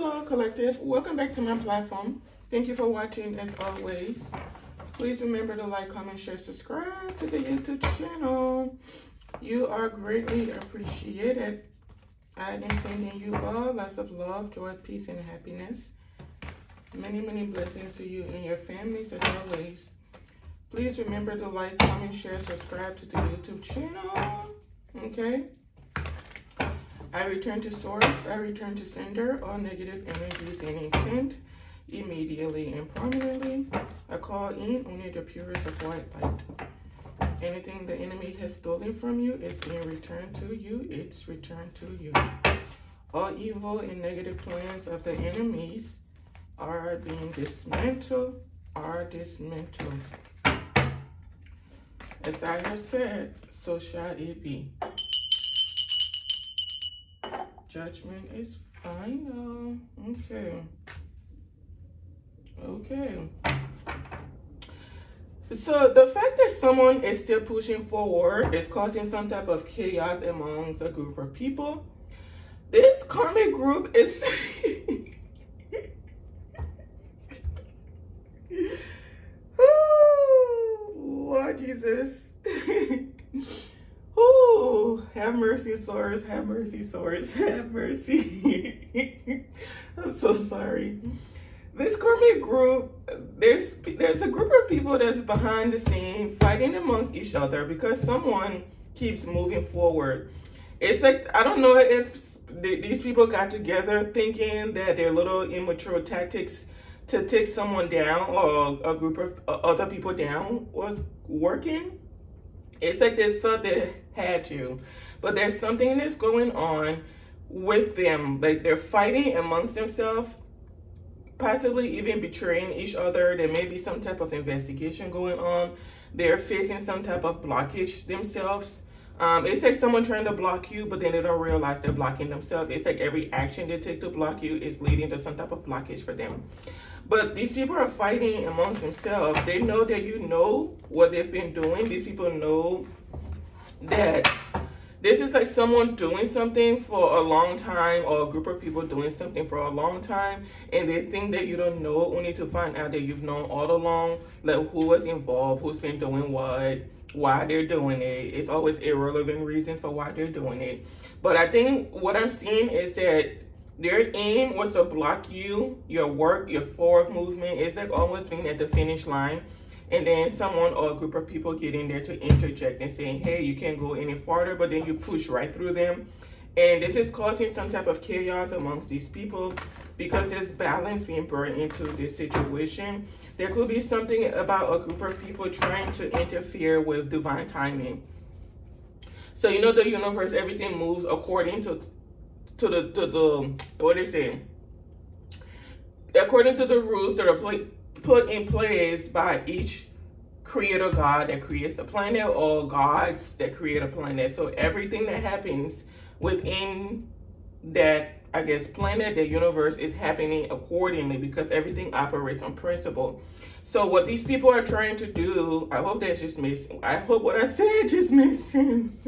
Hello, collective. Welcome back to my platform. Thank you for watching as always. Please remember to like, comment, share, subscribe to the YouTube channel. You are greatly appreciated. I am sending you all lots of love, joy, peace, and happiness. Many, many blessings to you and your families as always. Please remember to like, comment, share, subscribe to the YouTube channel. Okay? I return to source. I return to sender all negative energies and intent immediately and permanently. I call in only the purest of white light. Anything the enemy has stolen from you is being returned to you. It's returned to you. All evil and negative plans of the enemies are being dismantled, are dismantled. As I have said, so shall it be. Judgment is final. Okay. Okay. So the fact that someone is still pushing forward is causing some type of chaos amongst a group of people. This karmic group is oh, Lord Jesus. Have mercy, swords. Have mercy, swords. Have mercy. I'm so sorry this karmic group, there's there's a group of people that's behind the scene fighting amongst each other because someone keeps moving forward. It's like I don't know if these people got together thinking that their little immature tactics to take someone down or a group of other people down was working. It's like they thought they had to, but there's something that's going on with them. Like they're fighting amongst themselves possibly even betraying each other. There may be some type of investigation going on. They're facing some type of blockage themselves. Um, it's like someone trying to block you, but then they don't realize they're blocking themselves. It's like every action they take to block you is leading to some type of blockage for them. But these people are fighting amongst themselves. They know that you know what they've been doing. These people know that this is like someone doing something for a long time or a group of people doing something for a long time and they think that you don't know only to find out that you've known all along like who was involved who's been doing what why they're doing it. It's always irrelevant reason for why they're doing it. But i think what i'm seeing is that their aim was to block you your work your forward movement. It's like almost being at the finish line and then someone or a group of people get in there to interject and saying, hey, you can't go any farther, but then you push right through them. And this is causing some type of chaos amongst these people because there's balance being brought into this situation. There could be something about a group of people trying to interfere with divine timing. So you know the universe, everything moves according to to the to the what is it? According to the rules that are put in place by each creator God that creates the planet or gods that create a planet. So everything that happens within that, I guess, planet, the universe is happening accordingly because everything operates on principle. So what these people are trying to do, I hope that just makes, I hope what I said just makes sense.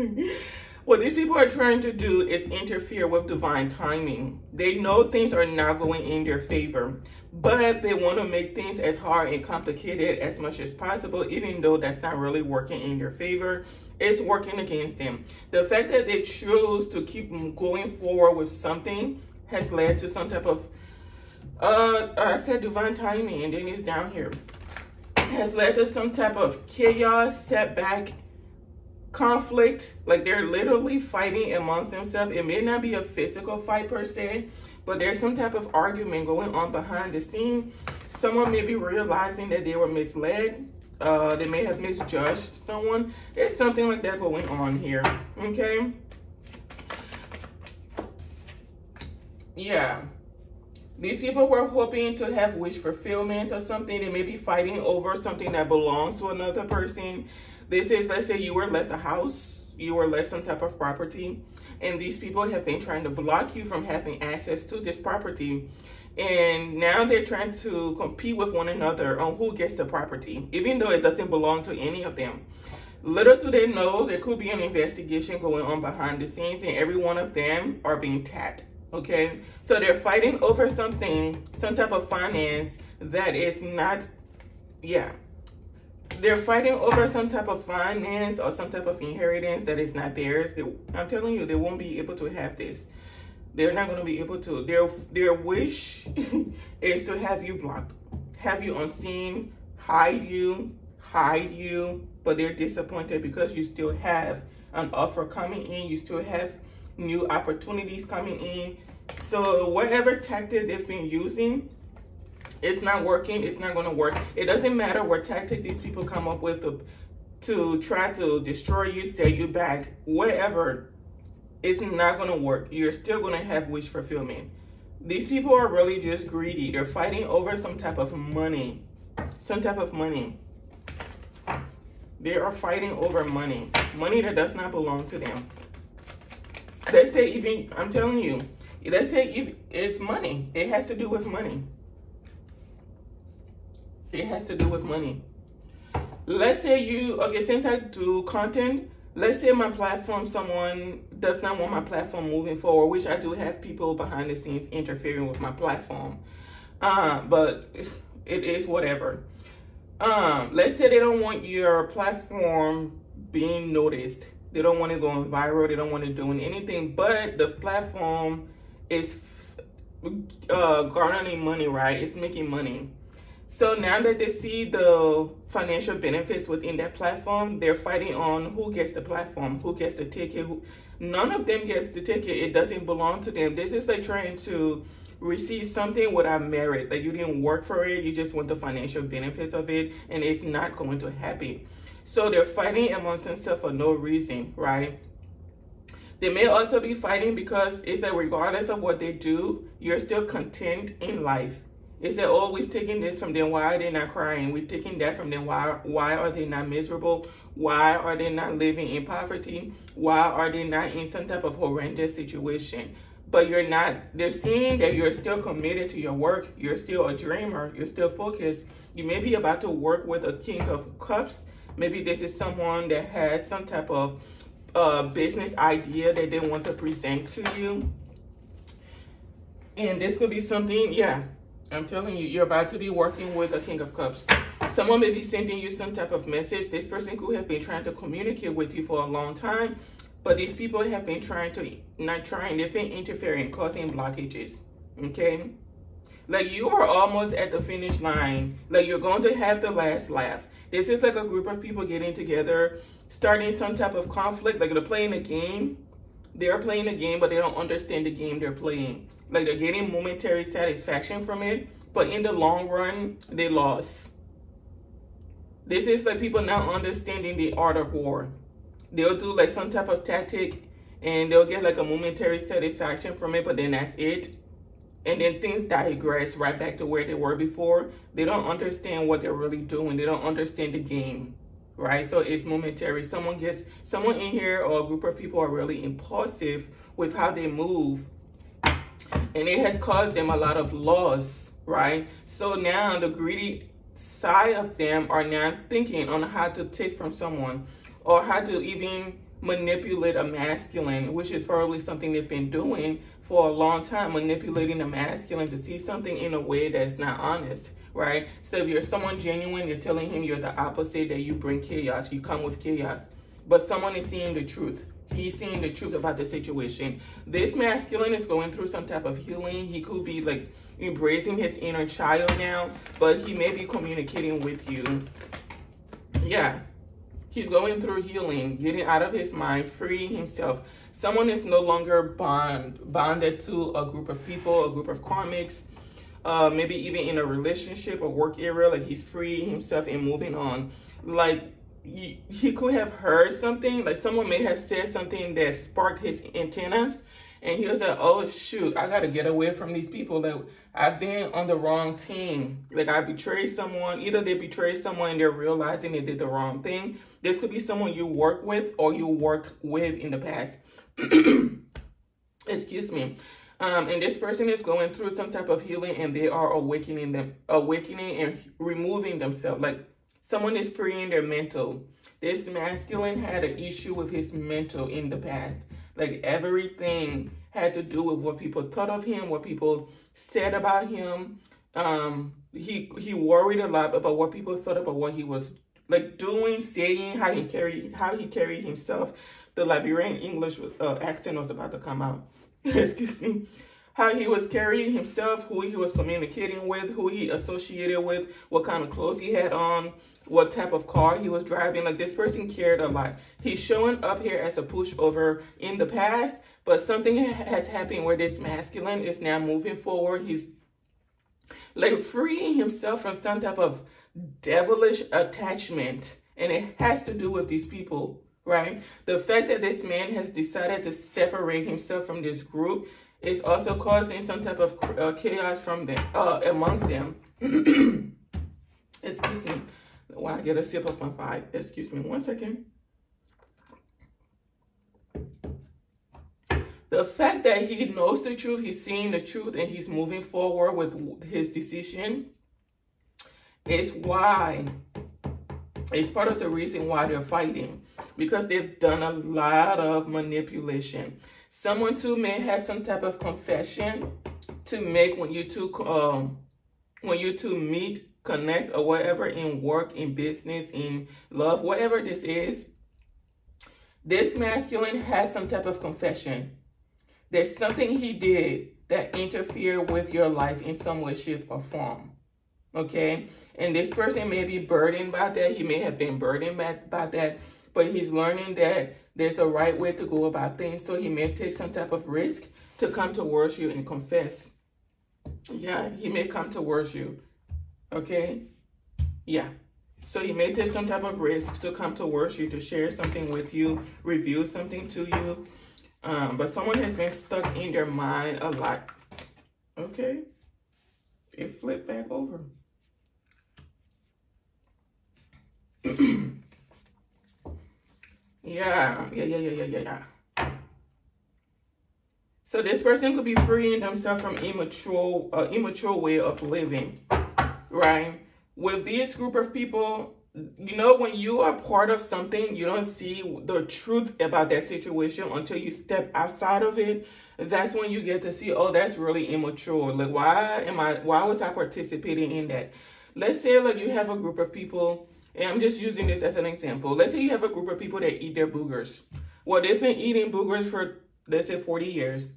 What these people are trying to do is interfere with divine timing. They know things are not going in their favor but they want to make things as hard and complicated as much as possible, even though that's not really working in their favor. It's working against them. The fact that they choose to keep going forward with something has led to some type of, uh, I said divine timing, and then it's down here, has led to some type of chaos, setback, conflict. Like they're literally fighting amongst themselves. It may not be a physical fight per se, but there's some type of argument going on behind the scene. Someone may be realizing that they were misled. Uh, they may have misjudged someone. There's something like that going on here, okay? Yeah. These people were hoping to have wish fulfillment or something. They may be fighting over something that belongs to another person. This is, let's say you were left a house, you were left some type of property and these people have been trying to block you from having access to this property and now they're trying to compete with one another on who gets the property even though it doesn't belong to any of them little do they know there could be an investigation going on behind the scenes and every one of them are being tapped Okay, so they're fighting over something, some type of finance that is not, yeah. They're fighting over some type of finance or some type of inheritance that is not theirs. They, I'm telling you, they won't be able to have this. They're not going to be able to. Their their wish is to have you blocked, have you unseen, hide you, hide you, but they're disappointed because you still have an offer coming in. You still have new opportunities coming in. So whatever tactic they've been using, it's not working. It's not going to work. It doesn't matter what tactic these people come up with to, to try to destroy you, set you back, whatever. It's not going to work. You're still going to have wish fulfillment. These people are really just greedy. They're fighting over some type of money. Some type of money. They are fighting over money. Money that does not belong to them. Let's say even, I'm telling you, let's say if it's money. It has to do with money. It has to do with money. Let's say you, okay, since I do content, let's say my platform, someone does not want my platform moving forward, which I do have people behind the scenes interfering with my platform. Uh, but it is whatever. Um, let's say they don't want your platform being noticed. They don't want it going viral. They don't want it doing anything, but the platform is uh, garnering money, right? It's making money. So now that they see the financial benefits within that platform, they're fighting on who gets the platform, who gets the ticket. Who, none of them gets the ticket. It doesn't belong to them. This is like trying to receive something without merit. Like you didn't work for it, you just want the financial benefits of it, and it's not going to happen. So they're fighting amongst themselves for no reason, right? They may also be fighting because it's that regardless of what they do, you're still content in life. It's that, oh, we've taken this from them. Why are they not crying? We've taken that from them. Why, why are they not miserable? Why are they not living in poverty? Why are they not in some type of horrendous situation? but you're not, they're seeing that you're still committed to your work. You're still a dreamer. You're still focused. You may be about to work with a King of Cups. Maybe this is someone that has some type of uh, business idea that they want to present to you. And this could be something, yeah, I'm telling you, you're about to be working with a King of Cups. Someone may be sending you some type of message. This person could have been trying to communicate with you for a long time but these people have been trying to, not trying, they've been interfering, causing blockages, okay? Like you are almost at the finish line. Like you're going to have the last laugh. This is like a group of people getting together, starting some type of conflict. Like they're playing a game. They're playing a game, but they don't understand the game they're playing. Like they're getting momentary satisfaction from it, but in the long run, they lost. This is like people not understanding the art of war they'll do like some type of tactic and they'll get like a momentary satisfaction from it, but then that's it. And then things digress right back to where they were before. They don't understand what they're really doing. They don't understand the game, right? So it's momentary. Someone gets, someone in here or a group of people are really impulsive with how they move. And it has caused them a lot of loss, right? So now the greedy side of them are now thinking on how to take from someone or how to even manipulate a masculine, which is probably something they've been doing for a long time, manipulating a masculine to see something in a way that's not honest, right? So if you're someone genuine, you're telling him you're the opposite, that you bring chaos, you come with chaos. But someone is seeing the truth. He's seeing the truth about the situation. This masculine is going through some type of healing. He could be like embracing his inner child now, but he may be communicating with you. Yeah, He's going through healing, getting out of his mind, freeing himself. Someone is no longer bond, bonded to a group of people, a group of karmics, uh, maybe even in a relationship or work area, like he's freeing himself and moving on. Like he, he could have heard something, like someone may have said something that sparked his antennas and he was like, oh, shoot, I got to get away from these people. That I've been on the wrong team. Like, I betrayed someone. Either they betrayed someone and they're realizing they did the wrong thing. This could be someone you work with or you worked with in the past. Excuse me. Um, and this person is going through some type of healing and they are awakening them, awakening and removing themselves. Like, someone is freeing their mental. This masculine had an issue with his mental in the past. Like everything had to do with what people thought of him, what people said about him. Um, he he worried a lot about what people thought about what he was like doing, saying, how he carried how he carried himself. The Liberian English uh, accent was about to come out. Excuse me. How he was carrying himself, who he was communicating with, who he associated with, what kind of clothes he had on, what type of car he was driving. Like this person cared a lot. He's showing up here as a pushover in the past, but something has happened where this masculine is now moving forward. He's like freeing himself from some type of devilish attachment. And it has to do with these people, right? The fact that this man has decided to separate himself from this group is also causing some type of uh, chaos from them, uh, amongst them. Excuse me. While I get a sip of my five. Excuse me one second. The fact that he knows the truth, he's seeing the truth, and he's moving forward with his decision is why it's part of the reason why they're fighting because they've done a lot of manipulation. Someone too may have some type of confession to make when you two um when you two meet, connect, or whatever in work, in business, in love, whatever this is. This masculine has some type of confession. There's something he did that interfered with your life in some way, shape, or form. Okay? And this person may be burdened by that. He may have been burdened by, by that, but he's learning that there's a right way to go about things. So he may take some type of risk to come towards you and confess. Yeah, he may come towards you. Okay? Yeah. So he may take some type of risk to come towards you, to share something with you, reveal something to you. Um, but someone has been stuck in their mind a lot. Okay? It flipped back over. Yeah, yeah, yeah, yeah, yeah, yeah. So this person could be freeing themselves from immature, uh, immature way of living, right? With this group of people, you know, when you are part of something, you don't see the truth about that situation until you step outside of it. That's when you get to see, oh, that's really immature. Like, why am I, why was I participating in that? Let's say like you have a group of people and I'm just using this as an example. Let's say you have a group of people that eat their boogers. Well, they've been eating boogers for, let's say, 40 years.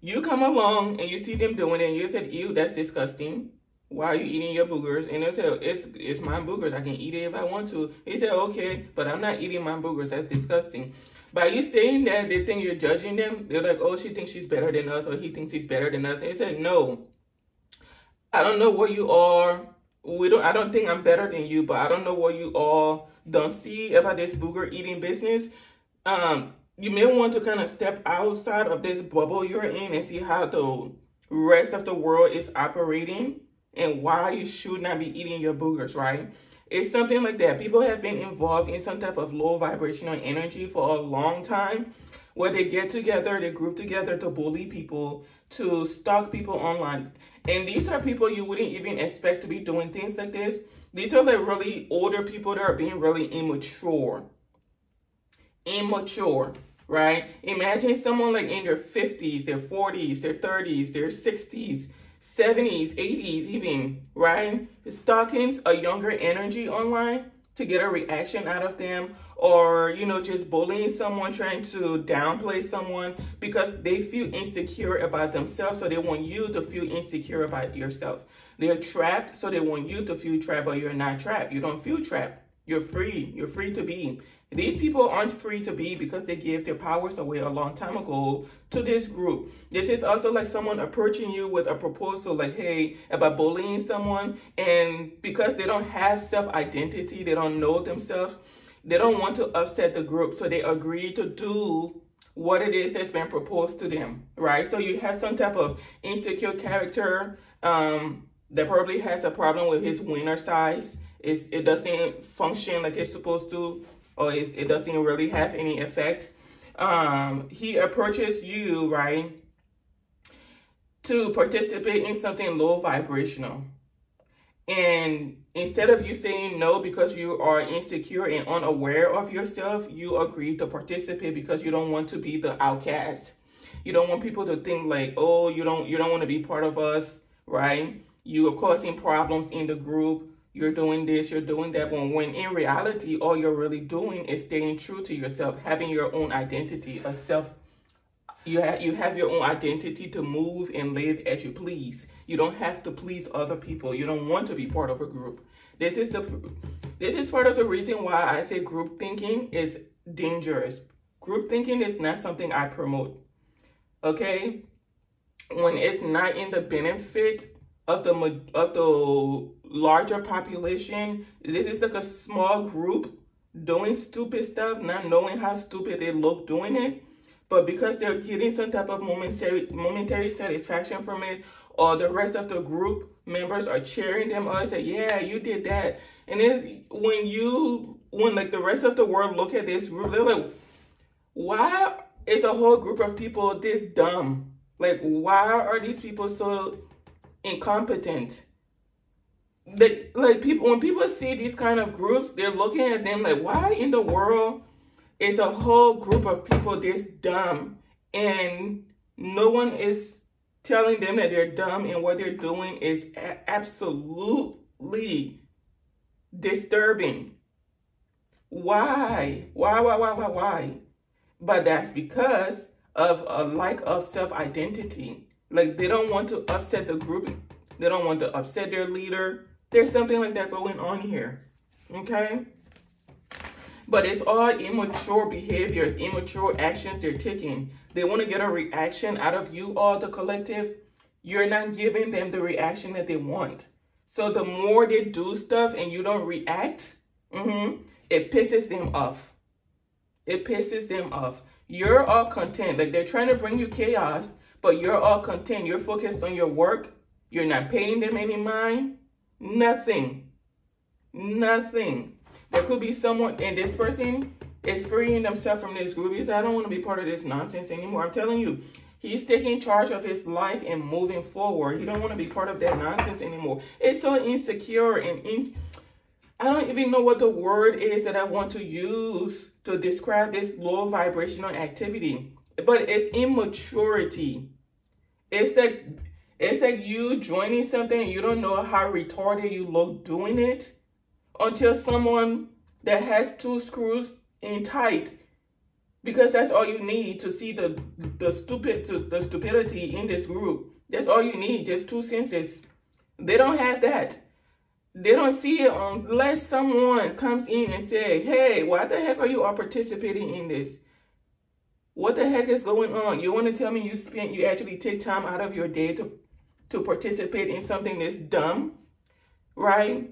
You come along and you see them doing it and you said, ew, that's disgusting. Why are you eating your boogers? And they said, it's, it's my boogers. I can eat it if I want to. He said, okay, but I'm not eating my boogers. That's disgusting. By you saying that, they think you're judging them. They're like, oh, she thinks she's better than us or he thinks he's better than us. And he said, no. I don't know what you are we don't I don't think I'm better than you, but I don't know what you all don't see about this booger eating business. Um, you may want to kind of step outside of this bubble you're in and see how the rest of the world is operating and why you should not be eating your boogers, right? It's something like that. People have been involved in some type of low vibrational energy for a long time where they get together, they group together to bully people, to stalk people online. And these are people you wouldn't even expect to be doing things like this. These are like really older people that are being really immature. Immature, right? Imagine someone like in their 50s, their 40s, their 30s, their 60s, 70s, 80s even, right? Stalking a younger energy online to get a reaction out of them or you know just bullying someone trying to downplay someone because they feel insecure about themselves. So they want you to feel insecure about yourself. They're trapped so they want you to feel trapped but you're not trapped. You don't feel trapped. You're free. You're free to be these people aren't free to be because they gave their powers away a long time ago to this group. This is also like someone approaching you with a proposal like, hey, about bullying someone. And because they don't have self-identity, they don't know themselves, they don't want to upset the group. So they agree to do what it is that's been proposed to them, right? So you have some type of insecure character um, that probably has a problem with his wiener size. It's, it doesn't function like it's supposed to or it doesn't really have any effect. Um, he approaches you, right, to participate in something low vibrational. And instead of you saying no because you are insecure and unaware of yourself, you agree to participate because you don't want to be the outcast. You don't want people to think like, oh, you don't you don't want to be part of us, right? You are causing problems in the group. You're doing this, you're doing that. When when in reality, all you're really doing is staying true to yourself, having your own identity, a self. You have you have your own identity to move and live as you please. You don't have to please other people. You don't want to be part of a group. This is the this is part of the reason why I say group thinking is dangerous. Group thinking is not something I promote. Okay? When it's not in the benefit of the of the larger population, this is like a small group doing stupid stuff, not knowing how stupid they look doing it. But because they're getting some type of momentary momentary satisfaction from it, or the rest of the group members are cheering them on, say, yeah, you did that. And then when you, when like the rest of the world look at this group, they're like, why is a whole group of people this dumb? Like, why are these people so incompetent? They, like people, when people see these kind of groups, they're looking at them like, why in the world is a whole group of people this dumb and no one is telling them that they're dumb and what they're doing is absolutely disturbing. Why? Why, why, why, why, why? But that's because of a lack of self-identity. Like they don't want to upset the group. They don't want to upset their leader. There's something like that going on here. Okay? But it's all immature behaviors, immature actions they're taking. They want to get a reaction out of you all, the collective. You're not giving them the reaction that they want. So the more they do stuff and you don't react, mm-hmm, it pisses them off. It pisses them off. You're all content. Like they're trying to bring you chaos, but you're all content. You're focused on your work. You're not paying them any mind. Nothing. Nothing. There could be someone, and this person is freeing themselves from this group. He I don't want to be part of this nonsense anymore. I'm telling you, he's taking charge of his life and moving forward. He don't want to be part of that nonsense anymore. It's so insecure and in, I don't even know what the word is that I want to use to describe this low vibrational activity. But it's immaturity. It's like it's like you joining something you don't know how retarded you look doing it until someone that has two screws in tight. Because that's all you need to see the the stupid the stupidity in this group. That's all you need just two senses. They don't have that. They don't see it unless someone comes in and say hey why the heck are you all participating in this what the heck is going on you want to tell me you spent you actually take time out of your day to to participate in something that's dumb right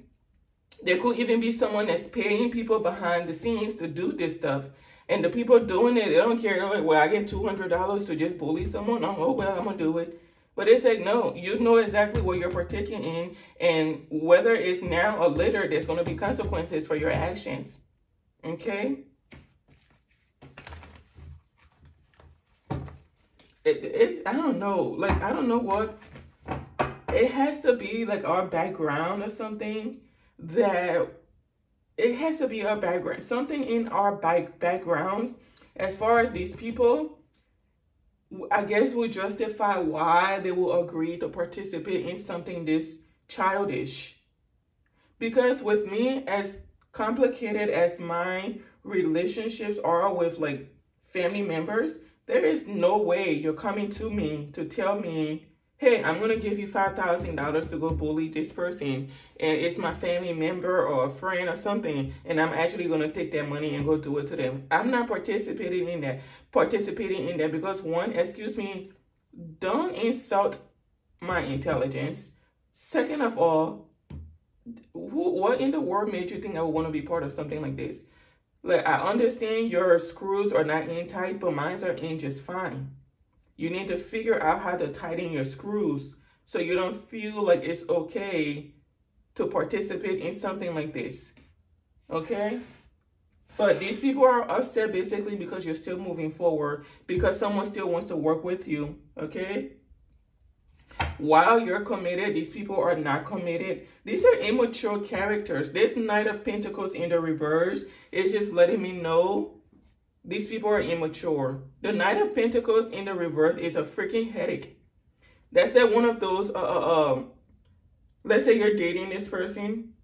there could even be someone that's paying people behind the scenes to do this stuff. And the people doing it, they don't care. They're like, well, I get $200 to just bully someone. I'm, oh, well, I'm going to do it. But it's like, no, you know exactly what you're partaking in. And whether it's now or later, there's going to be consequences for your actions. Okay? It, it's, I don't know. Like, I don't know what. It has to be like our background or something that it has to be our background, something in our back backgrounds as far as these people, I guess would justify why they will agree to participate in something this childish. Because with me, as complicated as my relationships are with like family members, there is no way you're coming to me to tell me hey, I'm going to give you $5,000 to go bully this person, and it's my family member or a friend or something, and I'm actually going to take that money and go do it to them. I'm not participating in that, participating in that because one, excuse me, don't insult my intelligence. Second of all, who, what in the world made you think I would want to be part of something like this? Like, I understand your screws are not in tight, but mine are in just fine. You need to figure out how to tighten your screws so you don't feel like it's okay to participate in something like this. Okay? But these people are upset basically because you're still moving forward, because someone still wants to work with you. Okay? While you're committed, these people are not committed. These are immature characters. This Knight of Pentacles in the reverse is just letting me know These people are immature. The Knight of Pentacles in the reverse is a freaking headache. That's that one of those, uh, uh, uh, let's say you're dating this person.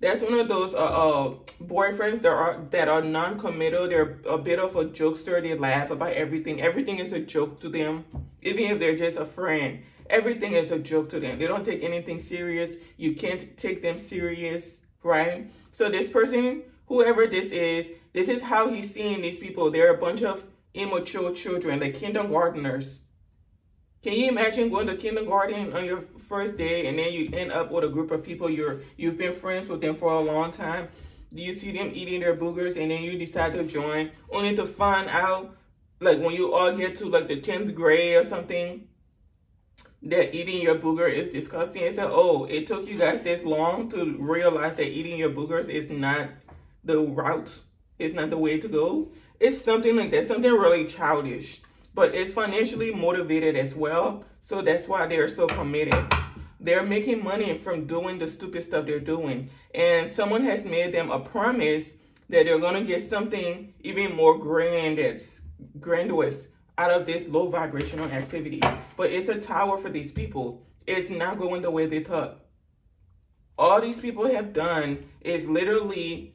That's one of those uh, uh, boyfriends that are that are non-committal. They're a bit of a jokester. They laugh about everything. Everything is a joke to them, even if they're just a friend. Everything is a joke to them. They don't take anything serious. You can't take them serious, right? So this person, whoever this is, this is how he's seeing these people. They're a bunch of immature children, like kindergarteners. Can you imagine going to kindergarten on your first day and then you end up with a group of people you're you've been friends with them for a long time? Do you see them eating their boogers and then you decide to join only to find out like when you all get to like the 10th grade or something that eating your booger is disgusting. It's like, oh, it took you guys this long to realize that eating your boogers is not the route it's not the way to go. It's something like that, something really childish, but it's financially motivated as well. So that's why they're so committed. They're making money from doing the stupid stuff they're doing. And someone has made them a promise that they're going to get something even more grand grandiose out of this low vibrational activity. But it's a tower for these people. It's not going the way they thought. All these people have done is literally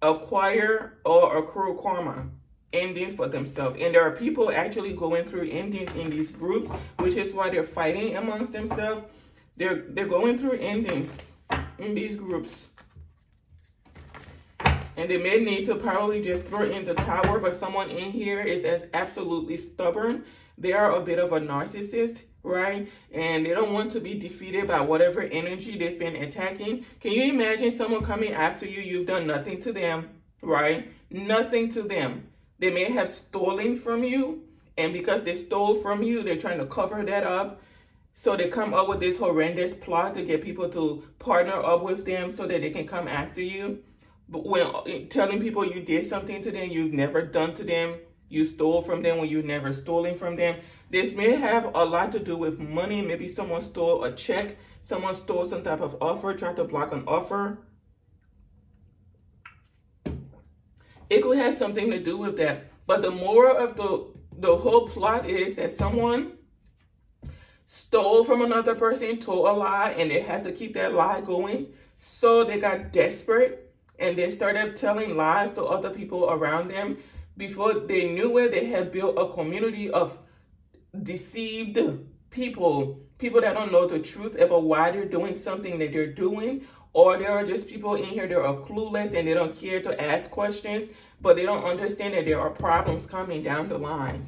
acquire or accrue karma endings for themselves. And there are people actually going through endings in these groups, which is why they're fighting amongst themselves. They're they're going through endings in these groups. And they may need to probably just throw in the tower, but someone in here is as absolutely stubborn. They are a bit of a narcissist right? And they don't want to be defeated by whatever energy they've been attacking. Can you imagine someone coming after you? You've done nothing to them, right? Nothing to them. They may have stolen from you. And because they stole from you, they're trying to cover that up. So they come up with this horrendous plot to get people to partner up with them so that they can come after you. But when eh, telling people you did something to them you've never done to them, you stole from them when you never stolen from them, this may have a lot to do with money. Maybe someone stole a check. Someone stole some type of offer, tried to block an offer. It could have something to do with that. But the moral of the, the whole plot is that someone stole from another person, told a lie, and they had to keep that lie going. So they got desperate and they started telling lies to other people around them. Before they knew it, they had built a community of deceived people, people that don't know the truth about why they're doing something that they're doing, or there are just people in here that are clueless and they don't care to ask questions, but they don't understand that there are problems coming down the line.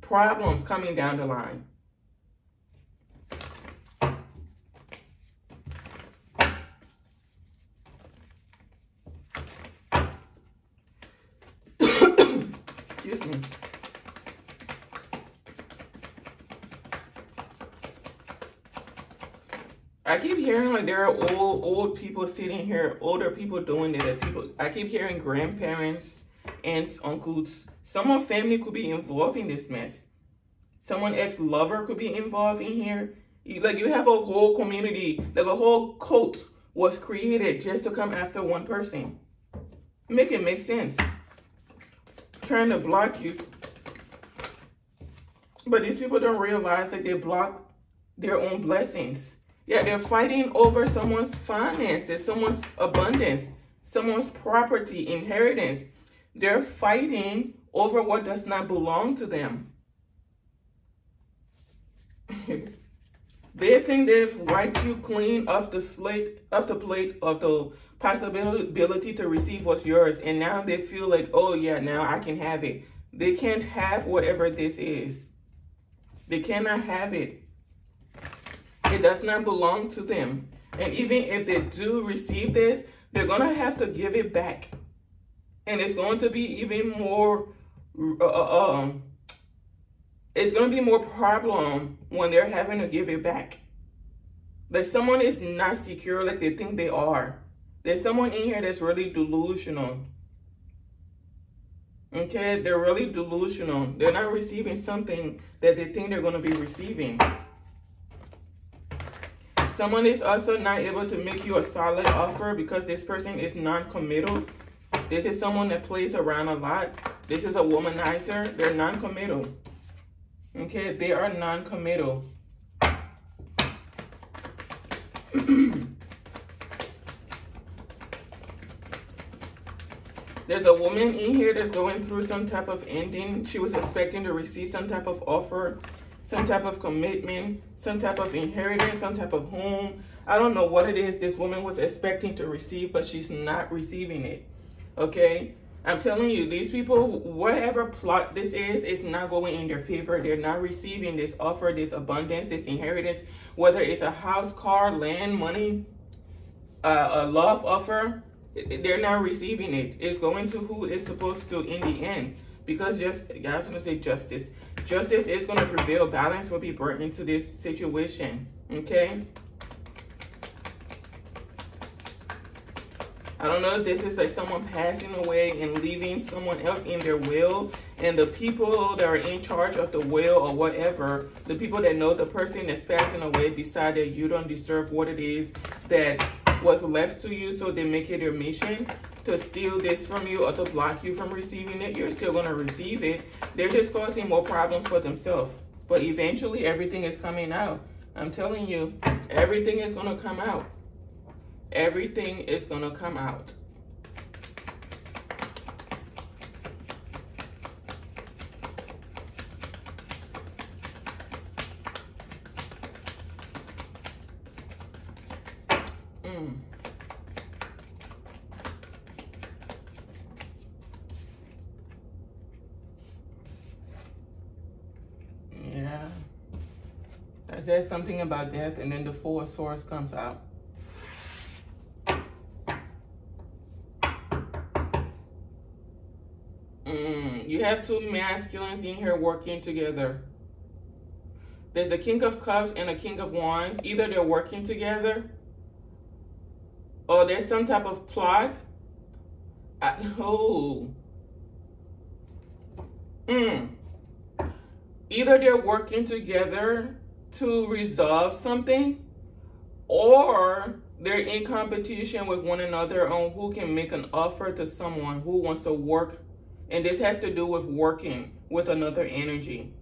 Problems coming down the line. Excuse me. I keep hearing there are old old people sitting here, older people doing it. People, I keep hearing grandparents, aunts, uncles. Someone family could be involved in this mess. Someone ex-lover could be involved in here. Like you have a whole community, like a whole cult was created just to come after one person. Make it make sense. Trying to block you. But these people don't realize that they block their own blessings. Yeah, they're fighting over someone's finances, someone's abundance, someone's property, inheritance. They're fighting over what does not belong to them. they think they've wiped you clean off the slate, off the plate of the possibility to receive what's yours. And now they feel like, oh yeah, now I can have it. They can't have whatever this is. They cannot have it. It does not belong to them. And even if they do receive this, they're going to have to give it back. And it's going to be even more, uh, uh, um, it's going to be more problem when they're having to give it back. That someone is not secure like they think they are. There's someone in here that's really delusional. Okay, they're really delusional. They're not receiving something that they think they're going to be receiving. Someone is also not able to make you a solid offer because this person is non-committal. This is someone that plays around a lot. This is a womanizer. They're non-committal. Okay, they are non-committal. There's a woman in here that's going through some type of ending. She was expecting to receive some type of offer, some type of commitment, some type of inheritance, some type of home. I don't know what it is this woman was expecting to receive, but she's not receiving it. Okay? I'm telling you, these people, whatever plot this is, is not going in their favor. They're not receiving this offer, this abundance, this inheritance, whether it's a house, car, land, money, uh, a love offer, they're not receiving it. It's going to who is supposed to in the end. Because just, I was going to say justice. Justice is going to prevail. Balance will be brought into this situation. Okay? I don't know if this is like someone passing away and leaving someone else in their will. And the people that are in charge of the will or whatever, the people that know the person that's passing away decide that you don't deserve what it is that was left to you. So they make it their mission to steal this from you or to block you from receiving it. You're still going to receive it. They're just causing more problems for themselves. But eventually everything is coming out. I'm telling you, everything is going to come out. Everything is going to come out. says something about death, and then the Four Swords comes out. Mm, you have two masculines in here working together. There's a King of Cups and a King of Wands. Either they're working together or there's some type of plot. I, oh. Mm. Either they're working together to resolve something or they're in competition with one another on who can make an offer to someone who wants to work and this has to do with working with another energy.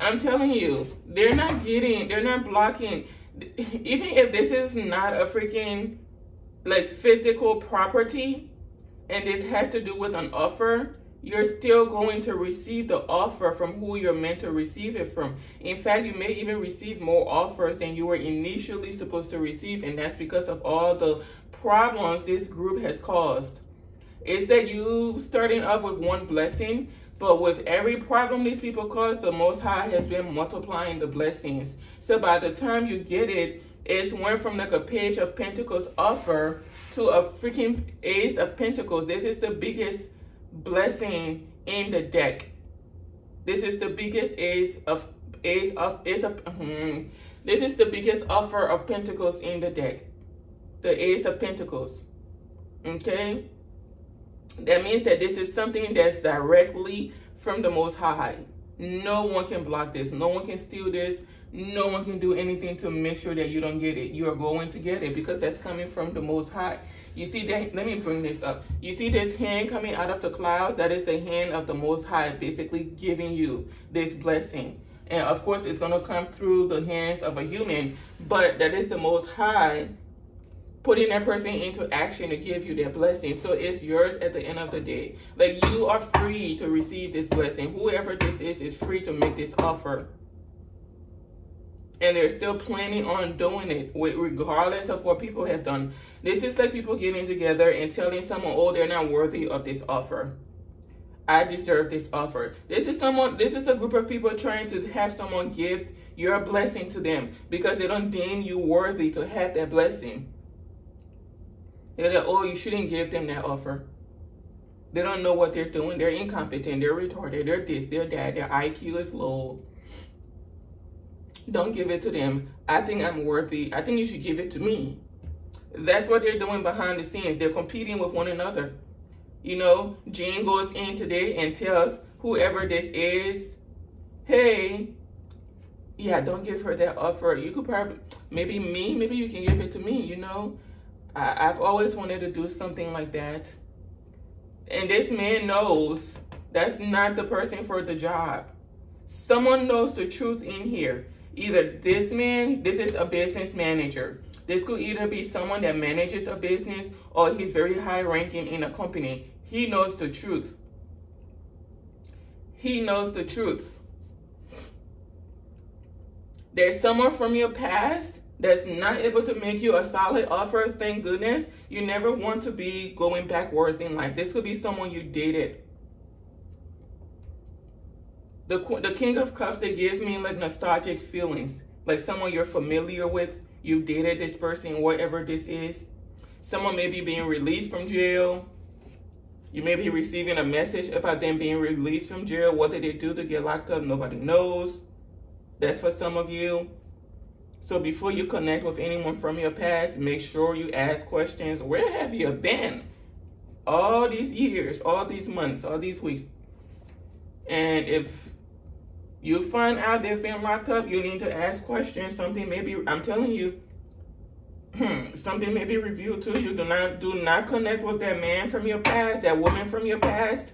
I'm telling you they're not getting they're not blocking. Even if this is not a freaking like physical property and this has to do with an offer you're still going to receive the offer from who you're meant to receive it from. In fact, you may even receive more offers than you were initially supposed to receive, and that's because of all the problems this group has caused. It's that you starting off with one blessing, but with every problem these people cause, the Most High has been multiplying the blessings. So by the time you get it, it's went from like a page of Pentacles offer to a freaking Ace of Pentacles. This is the biggest blessing in the deck. This is the biggest ace of ace of ace of hmm. this is the biggest offer of pentacles in the deck. The ace of pentacles. Okay? That means that this is something that's directly from the most high. No one can block this. No one can steal this. No one can do anything to make sure that you don't get it. You are going to get it because that's coming from the most high. You see that, let me bring this up. You see this hand coming out of the clouds? That is the hand of the Most High basically giving you this blessing. And of course, it's going to come through the hands of a human, but that is the Most High putting that person into action to give you that blessing. So it's yours at the end of the day. Like you are free to receive this blessing. Whoever this is is free to make this offer and they're still planning on doing it regardless of what people have done. This is like people getting together and telling someone, oh, they're not worthy of this offer. I deserve this offer. This is someone, this is a group of people trying to have someone give your blessing to them because they don't deem you worthy to have that blessing. They're like, oh, you shouldn't give them that offer. They don't know what they're doing. They're incompetent. They're retarded. They're this, they're that. Their IQ is low. Don't give it to them. I think I'm worthy. I think you should give it to me. That's what they're doing behind the scenes. They're competing with one another. You know, Jean goes in today and tells whoever this is, hey, yeah, don't give her that offer. You could probably, maybe me, maybe you can give it to me, you know. I, I've always wanted to do something like that. And this man knows that's not the person for the job. Someone knows the truth in here. Either this man, this is a business manager. This could either be someone that manages a business or he's very high ranking in a company. He knows the truth. He knows the truth. There's someone from your past that's not able to make you a solid offer, thank goodness. You never want to be going backwards in life. This could be someone you dated. The, the King of Cups, they give me like nostalgic feelings. Like someone you're familiar with. You dated this person, whatever this is. Someone may be being released from jail. You may be receiving a message about them being released from jail. What did they do to get locked up? Nobody knows. That's for some of you. So before you connect with anyone from your past, make sure you ask questions. Where have you been? All these years, all these months, all these weeks. And if you find out they've been locked up, you need to ask questions. Something maybe, I'm telling you, hmm, something may be revealed to you. Do not, do not connect with that man from your past, that woman from your past.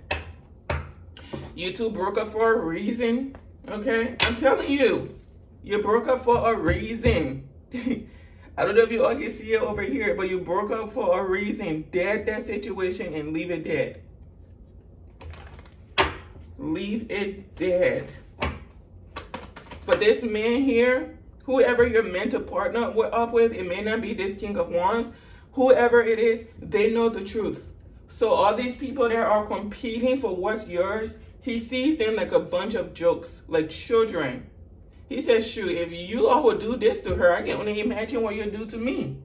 You two broke up for a reason. Okay? I'm telling you, you broke up for a reason. I don't know if you all can see it over here, but you broke up for a reason. Dead that situation and leave it dead. Leave it dead. But this man here, whoever you're meant to partner up with, it may not be this King of Wands. Whoever it is, they know the truth. So all these people that are competing for what's yours, he sees them like a bunch of jokes, like children. He says, shoot, if you all would do this to her, I can only imagine what you'll do to me.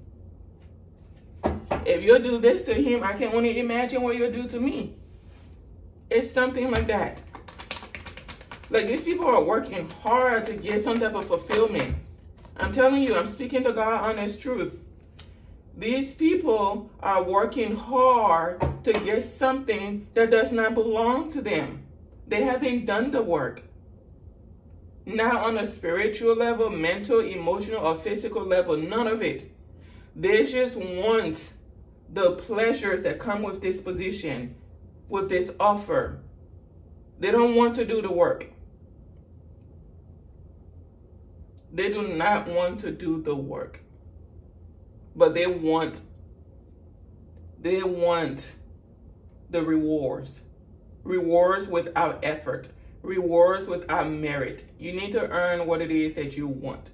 If you'll do this to him, I can only imagine what you'll do to me. It's something like that. Like these people are working hard to get some type of fulfillment. I'm telling you, I'm speaking to God honest truth. These people are working hard to get something that does not belong to them. They haven't done the work. Not on a spiritual level, mental, emotional, or physical level, none of it. They just want the pleasures that come with this position, with this offer. They don't want to do the work. They do not want to do the work. But they want they want the rewards rewards without effort, rewards without merit. You need to earn what it is that you want.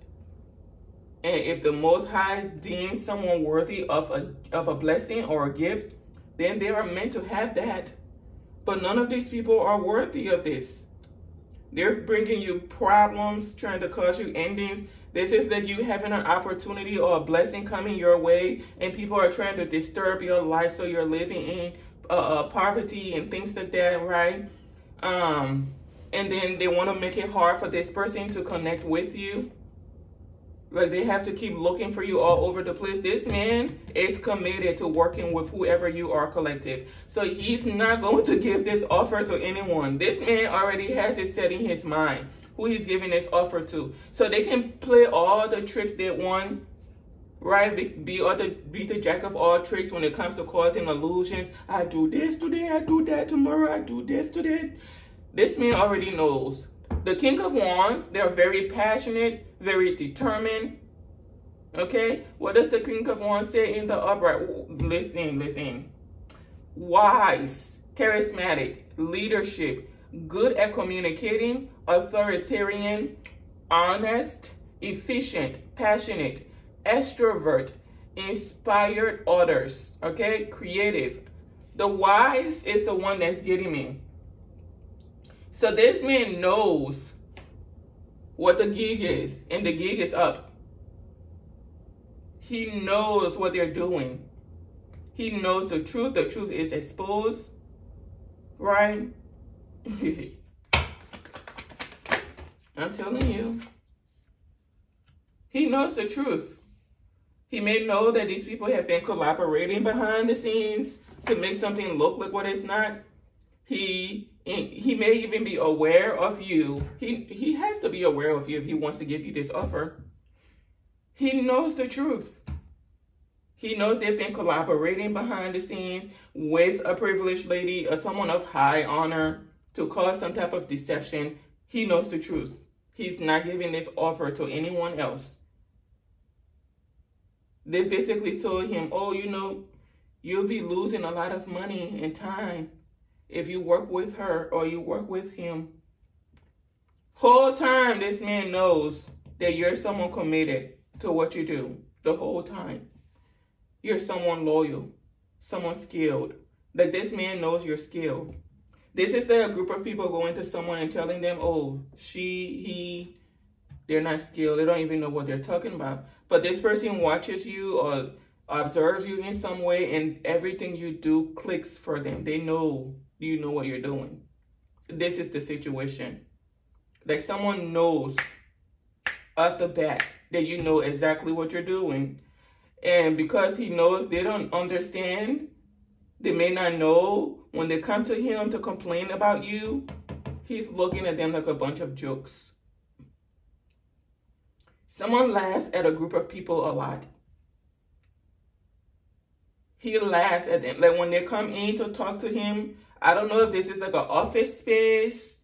And if the Most High deems someone worthy of a, of a blessing or a gift, then they are meant to have that. But none of these people are worthy of this. They're bringing you problems, trying to cause you endings. This is that you having an opportunity or a blessing coming your way, and people are trying to disturb your life so you're living in uh, uh, poverty and things like that, right? Um, and then they want to make it hard for this person to connect with you. Like they have to keep looking for you all over the place. This man is committed to working with whoever you are collective. So he's not going to give this offer to anyone. This man already has it set in his mind who he's giving this offer to. So they can play all the tricks they want right? Be, be, other, be the jack of all tricks when it comes to causing illusions. I do this today, I do that tomorrow, I do this today. This man already knows. The King of Wands, they're very passionate, very determined. Okay? What does the King of Wands say in the upright? Listen, listen. Wise, charismatic, leadership, good at communicating, authoritarian, honest, efficient, passionate, extrovert, inspired others, okay? Creative. The wise is the one that's getting me. So this man knows what the gig is, and the gig is up. He knows what they're doing. He knows the truth. The truth is exposed, right? I'm telling you. He knows the truth. He may know that these people have been collaborating behind the scenes to make something look like what it's not. He he may even be aware of you. He he has to be aware of you if he wants to give you this offer. He knows the truth. He knows they've been collaborating behind the scenes with a privileged lady or someone of high honor to cause some type of deception. He knows the truth. He's not giving this offer to anyone else. They basically told him, oh, you know, you'll be losing a lot of money and time if you work with her or you work with him. Whole time this man knows that you're someone committed to what you do. The whole time. You're someone loyal, someone skilled. Like this man knows you're skilled. This is the group of people going to someone and telling them, oh, she, he, they're not skilled. They don't even know what they're talking about. But this person watches you or observes you in some way and everything you do clicks for them. They know you know what you're doing. This is the situation. Like someone knows off the bat that you know exactly what you're doing. And because he knows they don't understand, they may not know when they come to him to complain about you, he's looking at them like a bunch of jokes. Someone laughs at a group of people a lot. He laughs at them. Like when they come in to talk to him, I don't know if this is like an office space,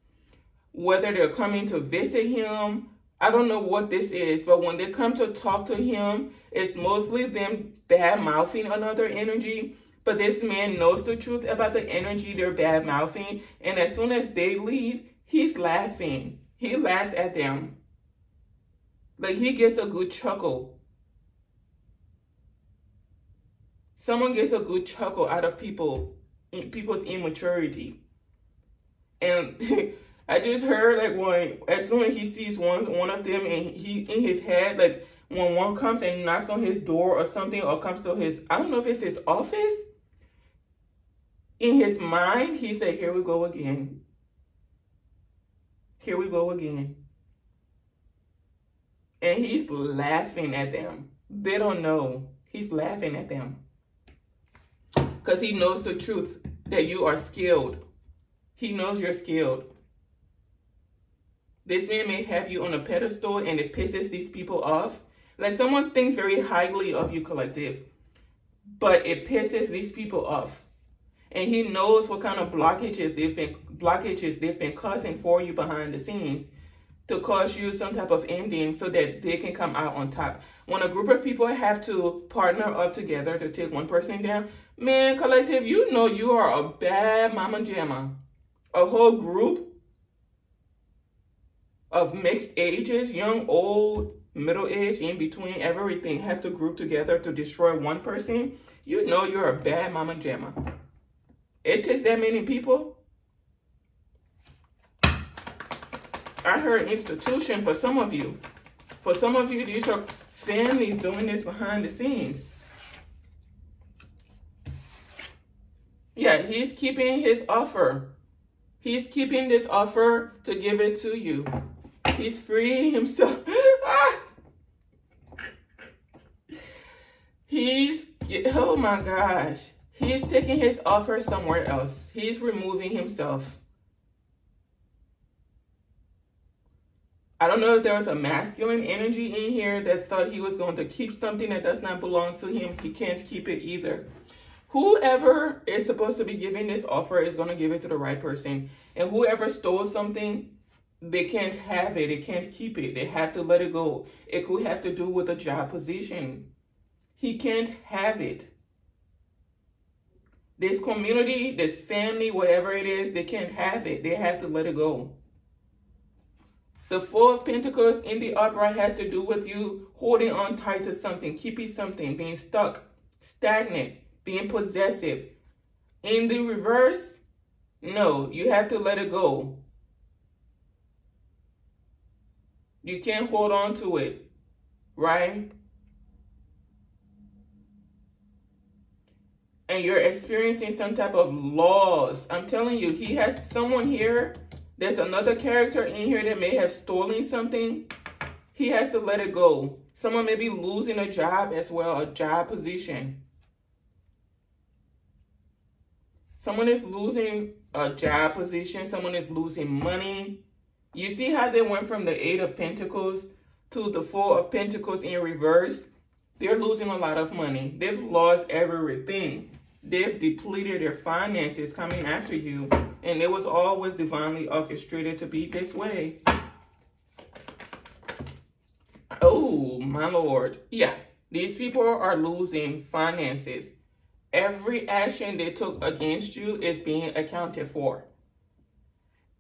whether they're coming to visit him. I don't know what this is, but when they come to talk to him, it's mostly them bad mouthing another energy. But this man knows the truth about the energy they're bad mouthing. And as soon as they leave, he's laughing. He laughs at them. Like he gets a good chuckle. Someone gets a good chuckle out of people, people's immaturity. And I just heard like when as soon as he sees one one of them and he in his head, like when one comes and knocks on his door or something or comes to his I don't know if it's his office. In his mind, he said, Here we go again. Here we go again and he's laughing at them. They don't know. He's laughing at them. Because he knows the truth that you are skilled. He knows you're skilled. This man may have you on a pedestal and it pisses these people off. Like someone thinks very highly of you, collective, but it pisses these people off. And he knows what kind of blockages they've been blockages they've been causing for you behind the scenes to cause you some type of ending so that they can come out on top. When a group of people have to partner up together to take one person down, man, collective, you know you are a bad mama jamma. A whole group of mixed ages, young, old, middle age, in between, everything have to group together to destroy one person, you know you're a bad mama jamma. It takes that many people I heard institution for some of you. For some of you, these are families doing this behind the scenes. Yeah, he's keeping his offer. He's keeping this offer to give it to you. He's freeing himself. He's, oh my gosh. He's taking his offer somewhere else. He's removing himself. I don't know if there was a masculine energy in here that thought he was going to keep something that does not belong to him. He can't keep it either. Whoever is supposed to be giving this offer is going to give it to the right person. And whoever stole something, they can't have it. They can't keep it. They have to let it go. It could have to do with a job position. He can't have it. This community, this family, whatever it is, they can't have it. They have to let it go. The Four of Pentacles in the upright has to do with you holding on tight to something, keeping something, being stuck, stagnant, being possessive. In the reverse, no, you have to let it go. You can't hold on to it, right? And you're experiencing some type of loss. I'm telling you, he has someone here there's another character in here that may have stolen something. He has to let it go. Someone may be losing a job as well, a job position. Someone is losing a job position. Someone is losing money. You see how they went from the Eight of Pentacles to the Four of Pentacles in reverse? They're losing a lot of money. They've lost everything. They've depleted their finances coming after you. And it was always divinely orchestrated to be this way. Oh, my Lord. Yeah, these people are losing finances. Every action they took against you is being accounted for.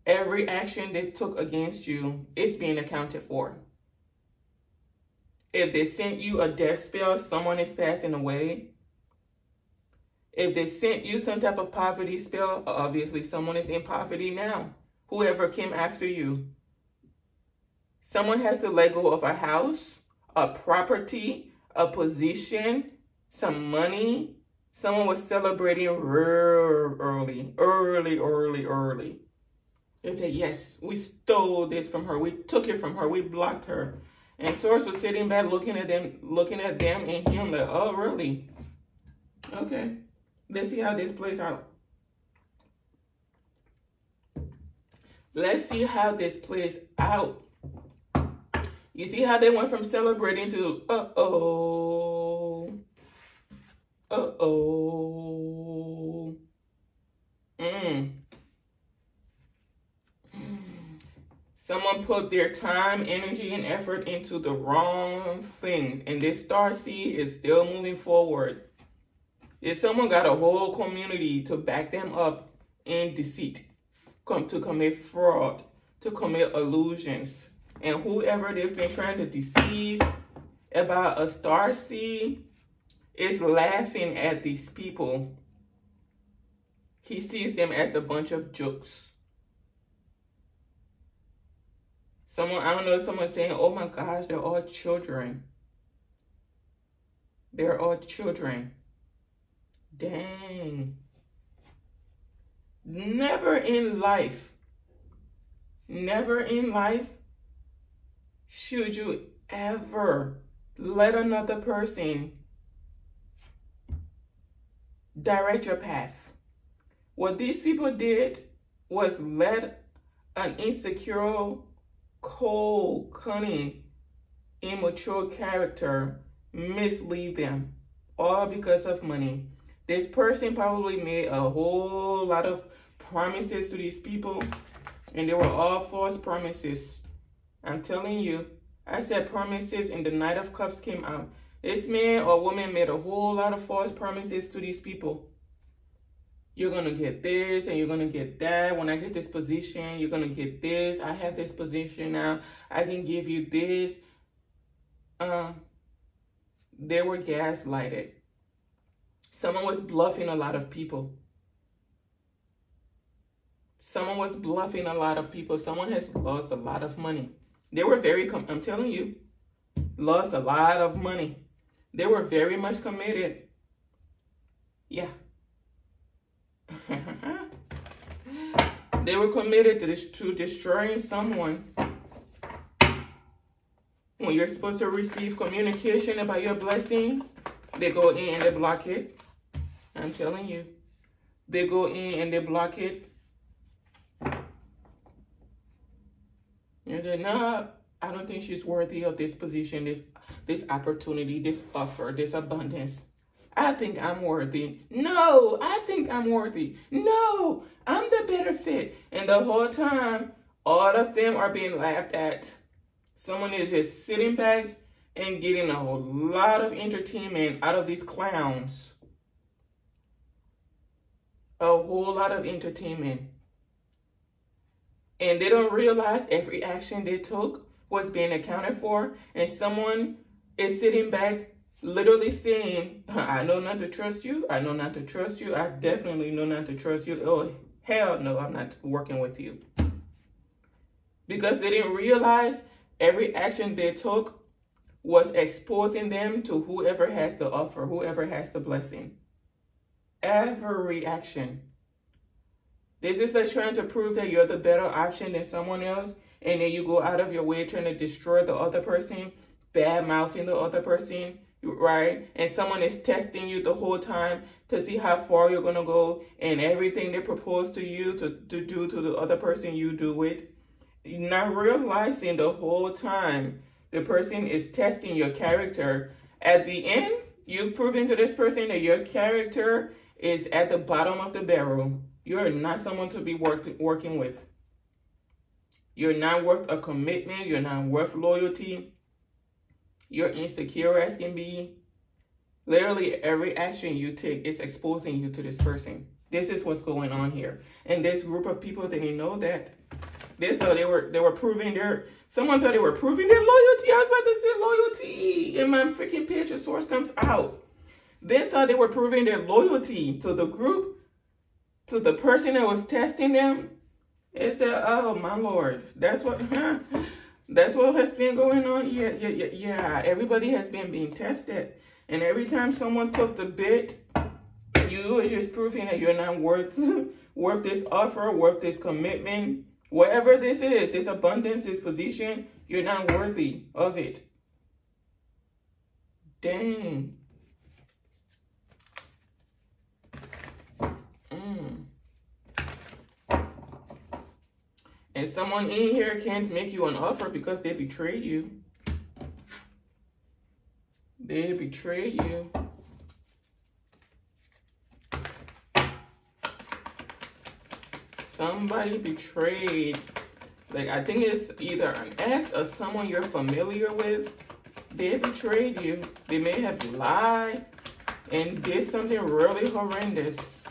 Every action they took against you is being accounted for. If they sent you a death spell, someone is passing away. If they sent you some type of poverty spell, obviously someone is in poverty now. Whoever came after you. Someone has to let go of a house, a property, a position, some money. Someone was celebrating early, early, early, early. They said, yes, we stole this from her. We took it from her. We blocked her. And Source was sitting back looking at them, looking at them and him like, oh, really? Okay. Let's see how this plays out. Let's see how this plays out. You see how they went from celebrating to, uh-oh. Uh-oh. Mm. Someone put their time, energy, and effort into the wrong thing. And this star seed is still moving forward. If someone got a whole community to back them up in deceit, come to commit fraud, to commit illusions. And whoever they've been trying to deceive about a star seed is laughing at these people. He sees them as a bunch of jokes. Someone, I don't know, someone saying, oh my gosh, they're all children. They're all children. Dang. Never in life, never in life should you ever let another person direct your path. What these people did was let an insecure cold, cunning, immature character mislead them, all because of money. This person probably made a whole lot of promises to these people, and they were all false promises. I'm telling you, I said promises, and the Knight of Cups came out. This man or woman made a whole lot of false promises to these people you're going to get this and you're going to get that. When I get this position, you're going to get this. I have this position now. I can give you this. Um, they were gaslighted. Someone was bluffing a lot of people. Someone was bluffing a lot of people. Someone has lost a lot of money. They were very, I'm telling you, lost a lot of money. They were very much committed. Yeah. they were committed to, this, to destroying someone. When you're supposed to receive communication about your blessings, they go in and they block it. I'm telling you. They go in and they block it. And then, nah, I don't think she's worthy of this position, this this opportunity, this offer, this abundance. I think I'm worthy. No, I think I'm worthy. No, I'm the better fit. And the whole time, all of them are being laughed at. Someone is just sitting back and getting a whole lot of entertainment out of these clowns. A whole lot of entertainment. And they don't realize every action they took was being accounted for. And someone is sitting back literally saying, I know not to trust you. I know not to trust you. I definitely know not to trust you. Oh, hell no, I'm not working with you. Because they didn't realize every action they took was exposing them to whoever has the offer, whoever has the blessing. Every action. This is like trying to prove that you're the better option than someone else, and then you go out of your way trying to destroy the other person, bad mouthing the other person, right? And someone is testing you the whole time to see how far you're going to go and everything they propose to you to, to do to the other person you do it. Not realizing the whole time the person is testing your character At the end, you've proven to this person that your character is at the bottom of the barrel. You're not someone to be work, working with. You're not worth a commitment. You're not worth loyalty. You're insecure as can be. Literally every action you take is exposing you to this person. This is what's going on here. And this group of people didn't know that. They thought they were they were proving their someone thought they were proving their loyalty. I was about to say loyalty. And my freaking of source comes out. They thought they were proving their loyalty to the group, to the person that was testing them. It said, oh my lord, that's what huh? that's what has been going on. Yeah, yeah, yeah, yeah. Everybody has been being tested. And every time someone took the bit, you is just proving that you're not worth worth this offer, worth this commitment. Whatever this is, this abundance, this position, you're not worthy of it. Dang. Mm. And someone in here can't make you an offer because they betrayed you. They betrayed you. Somebody betrayed. Like, I think it's either an ex or someone you're familiar with. They betrayed you. They may have lied and did something really horrendous.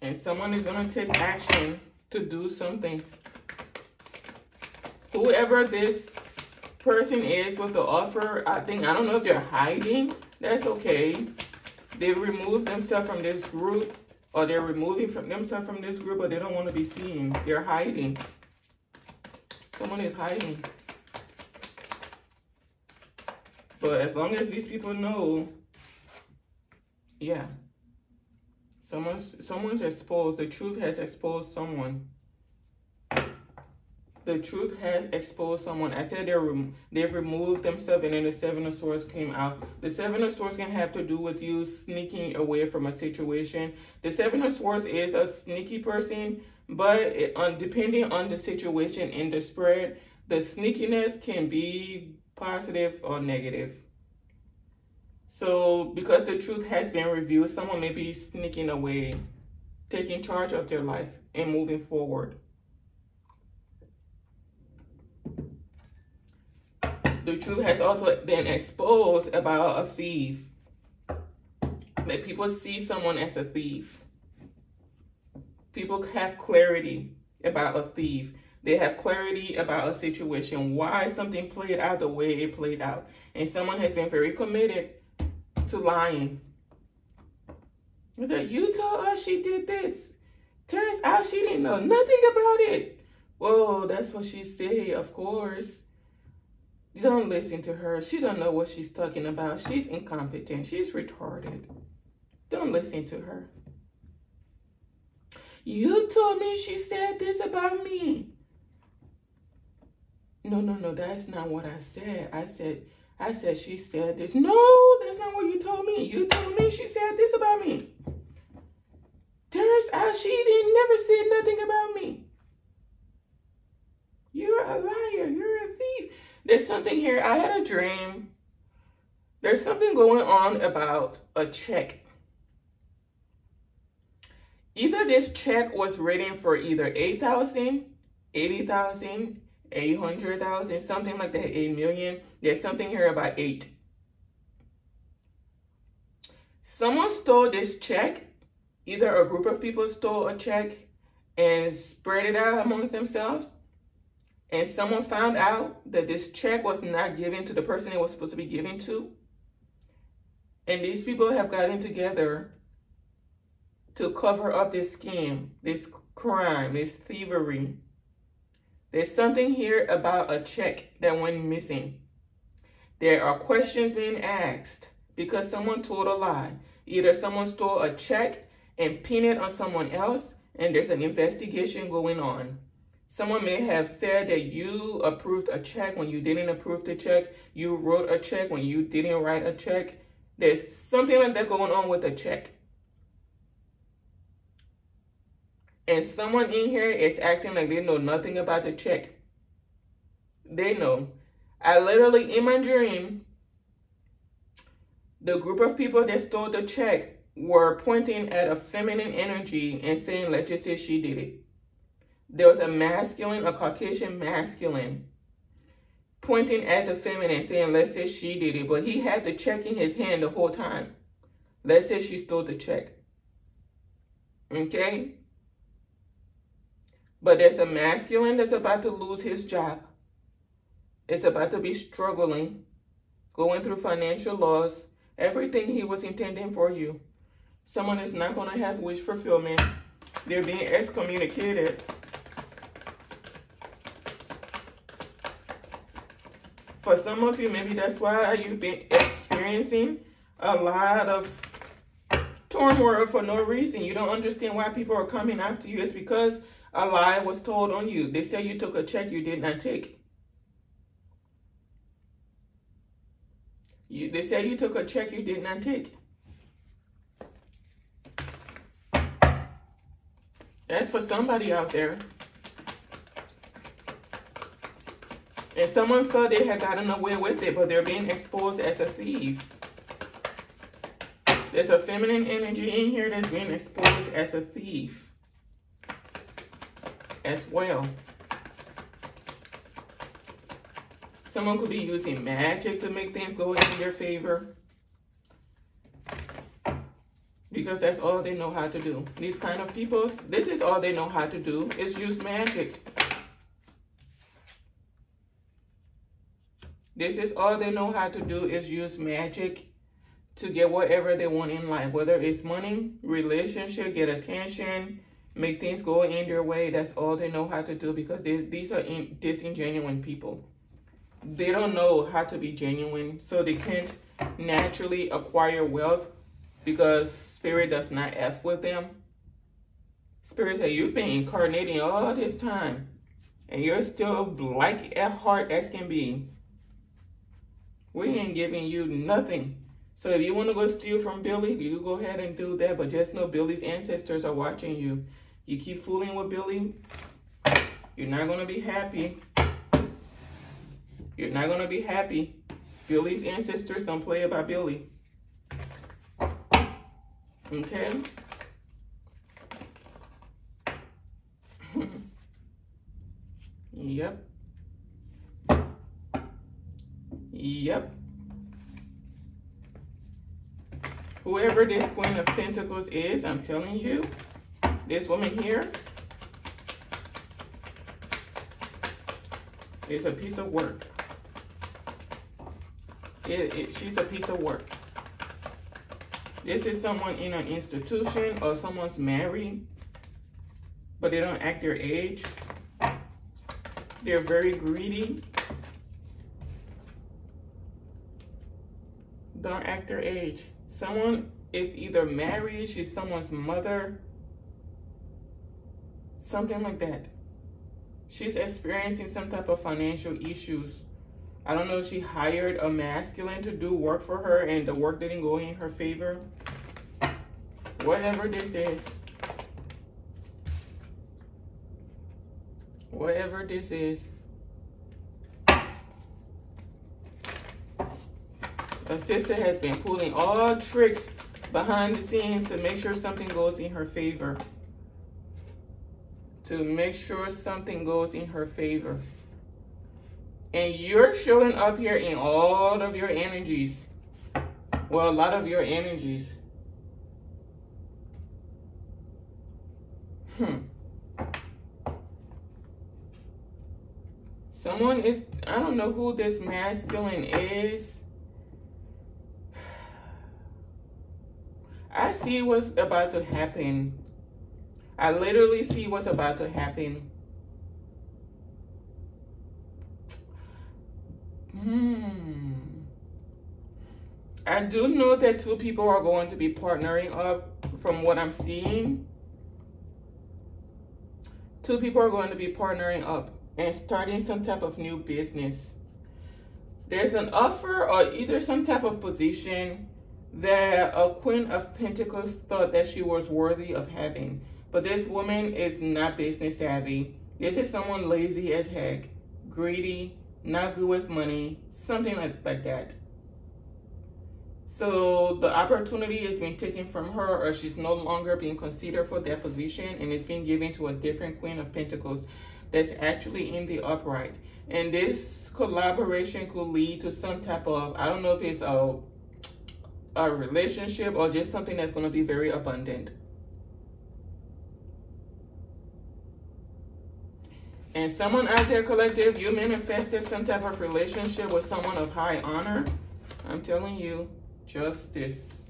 And someone is going to take action to do something whoever this person is with the offer, I think, I don't know if they're hiding. That's okay. They remove themselves from this group or they're removing from themselves from this group, but they don't want to be seen. They're hiding. Someone is hiding. But as long as these people know, yeah. Someone's someone's exposed. The truth has exposed someone the truth has exposed someone. I said they're rem they've removed themselves and then the Seven of Swords came out. The Seven of Swords can have to do with you sneaking away from a situation. The Seven of Swords is a sneaky person, but it, on, depending on the situation in the spread, the sneakiness can be positive or negative. So because the truth has been revealed, someone may be sneaking away, taking charge of their life and moving forward. The truth has also been exposed about a thief. That people see someone as a thief. People have clarity about a thief. They have clarity about a situation, why something played out the way it played out. And someone has been very committed to lying. That you told us she did this. Turns out she didn't know nothing about it. Well, that's what she said, of course. Don't listen to her. She don't know what she's talking about. She's incompetent. She's retarded. Don't listen to her. You told me she said this about me. No, no, no, that's not what I said. I said, I said she said this. No, that's not what you told me. You told me she said this about me. Turns out she didn't never say nothing about me. You're a liar. You're a. There's something here. I had a dream. There's something going on about a check. Either this check was written for either 8,000, 80,000, 800,000, something like that, 8 million. There's something here about 8. Someone stole this check. Either a group of people stole a check and spread it out amongst themselves and someone found out that this check was not given to the person it was supposed to be given to, and these people have gotten together to cover up this scam, this crime, this thievery. There's something here about a check that went missing. There are questions being asked because someone told a lie. Either someone stole a check and pinned it on someone else, and there's an investigation going on. Someone may have said that you approved a check when you didn't approve the check. You wrote a check when you didn't write a check. There's something like that going on with a check. And someone in here is acting like they know nothing about the check. They know. I literally, in my dream, the group of people that stole the check were pointing at a feminine energy and saying, let's just say she did it. There was a masculine, a Caucasian masculine, pointing at the feminine saying, let's say she did it. But he had the check in his hand the whole time. Let's say she stole the check. Okay? But there's a masculine that's about to lose his job. It's about to be struggling, going through financial loss, everything he was intending for you. Someone is not going to have wish fulfillment. They're being excommunicated. For some of you, maybe that's why you've been experiencing a lot of turmoil for no reason. You don't understand why people are coming after you. It's because a lie was told on you. They say you took a check you did not take. You, they say you took a check you did not take. That's for somebody out there. And someone thought they had gotten away with it, but they're being exposed as a thief. There's a feminine energy in here that's being exposed as a thief as well. Someone could be using magic to make things go in their favor. Because that's all they know how to do. These kind of people, this is all they know how to do, is use magic. This is all they know how to do is use magic to get whatever they want in life. Whether it's money, relationship, get attention, make things go in their way. That's all they know how to do because they, these are in, disingenuine people. They don't know how to be genuine, so they can't naturally acquire wealth because spirit does not F with them. Spirit said, you've been incarnating all this time and you're still like at heart as can be. We ain't giving you nothing. So if you want to go steal from Billy, you go ahead and do that. But just know Billy's ancestors are watching you. You keep fooling with Billy, you're not going to be happy. You're not going to be happy. Billy's ancestors don't play about Billy. Okay? yep. Yep. Whoever this Queen of Pentacles is, I'm telling you, this woman here is a piece of work. It, it, she's a piece of work. This is someone in an institution or someone's married, but they don't act their age. They're very greedy. Don't act their age. Someone is either married, she's someone's mother, something like that. She's experiencing some type of financial issues. I don't know if she hired a masculine to do work for her and the work didn't go in her favor. Whatever this is. Whatever this is. Sister has been pulling all tricks behind the scenes to make sure something goes in her favor to make sure something goes in her favor. And you're showing up here in all of your energies. Well, a lot of your energies. Hmm. Someone is, I don't know who this masculine is. I see what's about to happen I literally see what's about to happen. Hmm. I do know that two people are going to be partnering up from what I'm seeing. Two people are going to be partnering up and starting some type of new business. There's an offer or either some type of position that a Queen of Pentacles thought that she was worthy of having. But this woman is not business savvy. This is someone lazy as heck, greedy, not good with money, something like, like that. So the opportunity is being taken from her or she's no longer being considered for that position and it's being given to a different Queen of Pentacles that's actually in the upright. And this collaboration could lead to some type of, I don't know if it's a, a relationship or just something that's going to be very abundant. And someone out there, collective, you manifested some type of relationship with someone of high honor. I'm telling you, justice.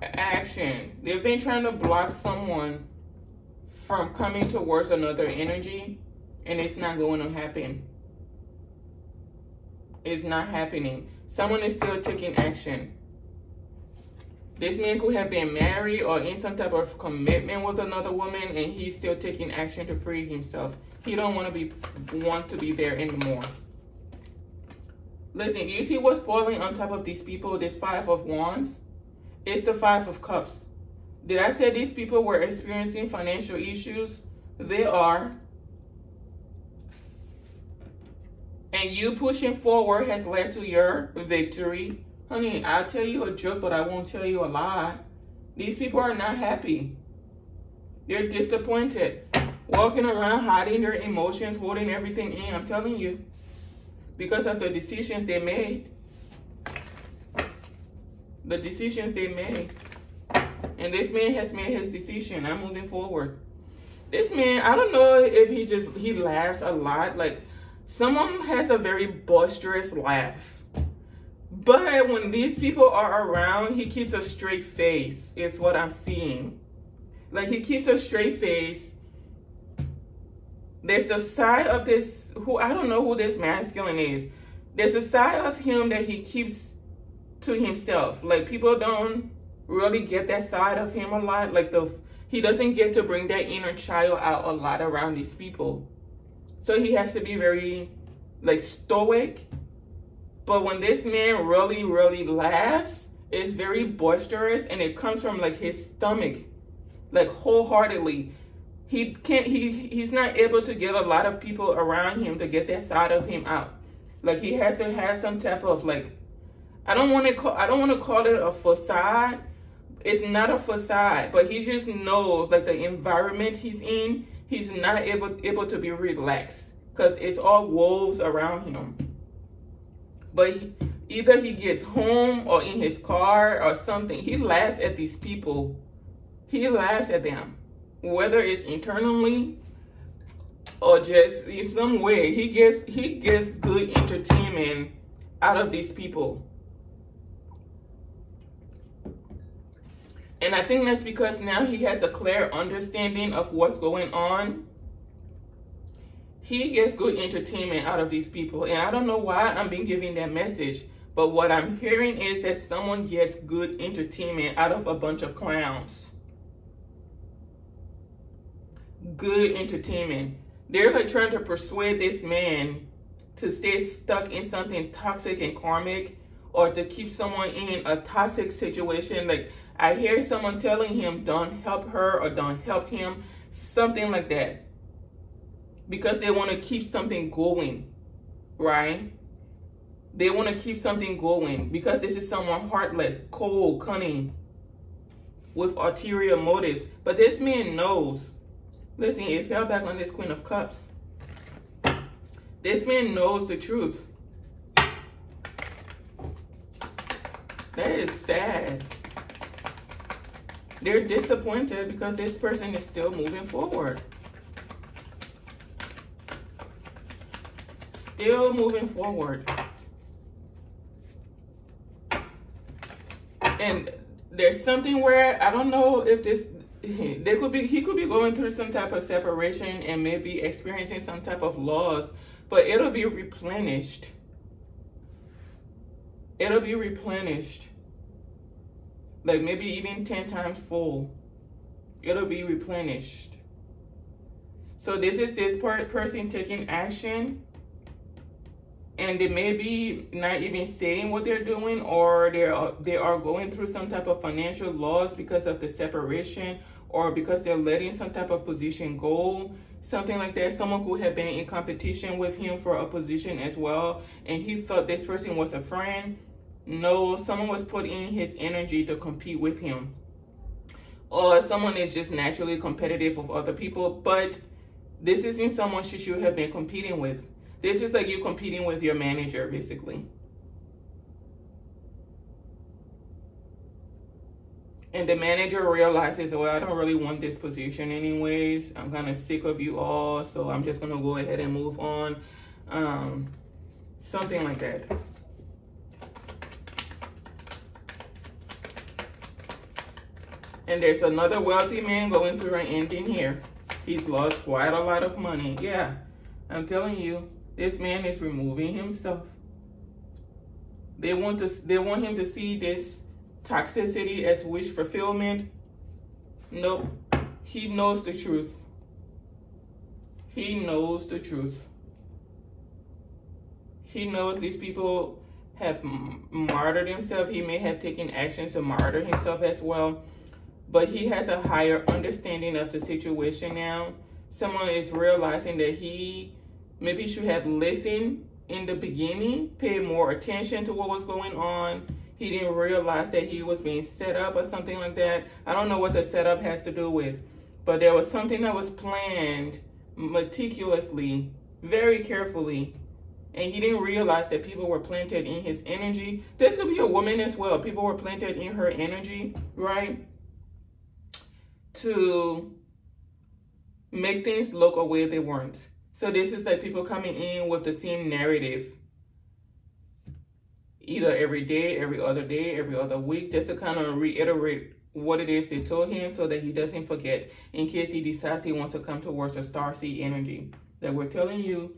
Action. They've been trying to block someone from coming towards another energy, and it's not going to happen. It's not happening. Someone is still taking action. This man could have been married or in some type of commitment with another woman and he's still taking action to free himself. He don't want to be want to be there anymore. Listen, you see what's falling on top of these people, this five of wands? It's the five of cups. Did I say these people were experiencing financial issues? They are. And you pushing forward has led to your victory. Honey, I'll tell you a joke, but I won't tell you a lie. These people are not happy. They're disappointed. Walking around hiding their emotions, holding everything in. I'm telling you. Because of the decisions they made. The decisions they made. And this man has made his decision. I'm moving forward. This man, I don't know if he just, he laughs a lot. Like, someone has a very boisterous laugh but when these people are around, he keeps a straight face, is what I'm seeing. Like he keeps a straight face. There's a side of this, who I don't know who this masculine is. There's a side of him that he keeps to himself. Like people don't really get that side of him a lot. Like the he doesn't get to bring that inner child out a lot around these people. So he has to be very like stoic but when this man really, really laughs, it's very boisterous and it comes from like his stomach, like wholeheartedly. He can't, he, he's not able to get a lot of people around him to get that side of him out. Like he has to have some type of like, I don't want to call, I don't want to call it a facade. It's not a facade, but he just knows like the environment he's in, he's not able, able to be relaxed because it's all wolves around him. But he, either he gets home or in his car or something, he laughs at these people. He laughs at them, whether it's internally or just in some way. He gets he gets good entertainment out of these people. And I think that's because now he has a clear understanding of what's going on he gets good entertainment out of these people. And I don't know why I'm being given that message, but what I'm hearing is that someone gets good entertainment out of a bunch of clowns. Good entertainment. They're like trying to persuade this man to stay stuck in something toxic and karmic or to keep someone in a toxic situation. Like I hear someone telling him, don't help her or don't help him, something like that because they want to keep something going, right? They want to keep something going because this is someone heartless, cold, cunning, with ulterior motives. But this man knows. Listen, it fell back on this Queen of Cups. This man knows the truth. That is sad. They're disappointed because this person is still moving forward. still moving forward. And there's something where I don't know if this they could be he could be going through some type of separation and maybe experiencing some type of loss, but it'll be replenished. It'll be replenished. Like maybe even 10 times full. It'll be replenished. So this is this part person taking action and they may be not even saying what they're doing or they're they are going through some type of financial loss because of the separation or because they're letting some type of position go, something like that. Someone who had been in competition with him for a position as well, and he thought this person was a friend. No, someone was putting his energy to compete with him. Or someone is just naturally competitive with other people, but this isn't someone she should have been competing with. This is like you competing with your manager, basically. And the manager realizes, well, I don't really want this position anyways. I'm kind of sick of you all, so I'm just going to go ahead and move on. Um, something like that. And there's another wealthy man going through an ending here. He's lost quite a lot of money. Yeah, I'm telling you, this man is removing himself. They want to they want him to see this toxicity as wish fulfillment. Nope. He knows the truth. He knows the truth. He knows these people have martyred himself. He may have taken actions to martyr himself as well. But he has a higher understanding of the situation now. Someone is realizing that he maybe should have listened in the beginning, paid more attention to what was going on. He didn't realize that he was being set up or something like that. I don't know what the setup has to do with, but there was something that was planned meticulously, very carefully, and he didn't realize that people were planted in his energy. This could be a woman as well. People were planted in her energy, right? To make things look a way they weren't. So this is like people coming in with the same narrative. Either every day, every other day, every other week, just to kind of reiterate what it is they told him so that he doesn't forget in case he decides he wants to come towards a star seed energy. That we're telling you,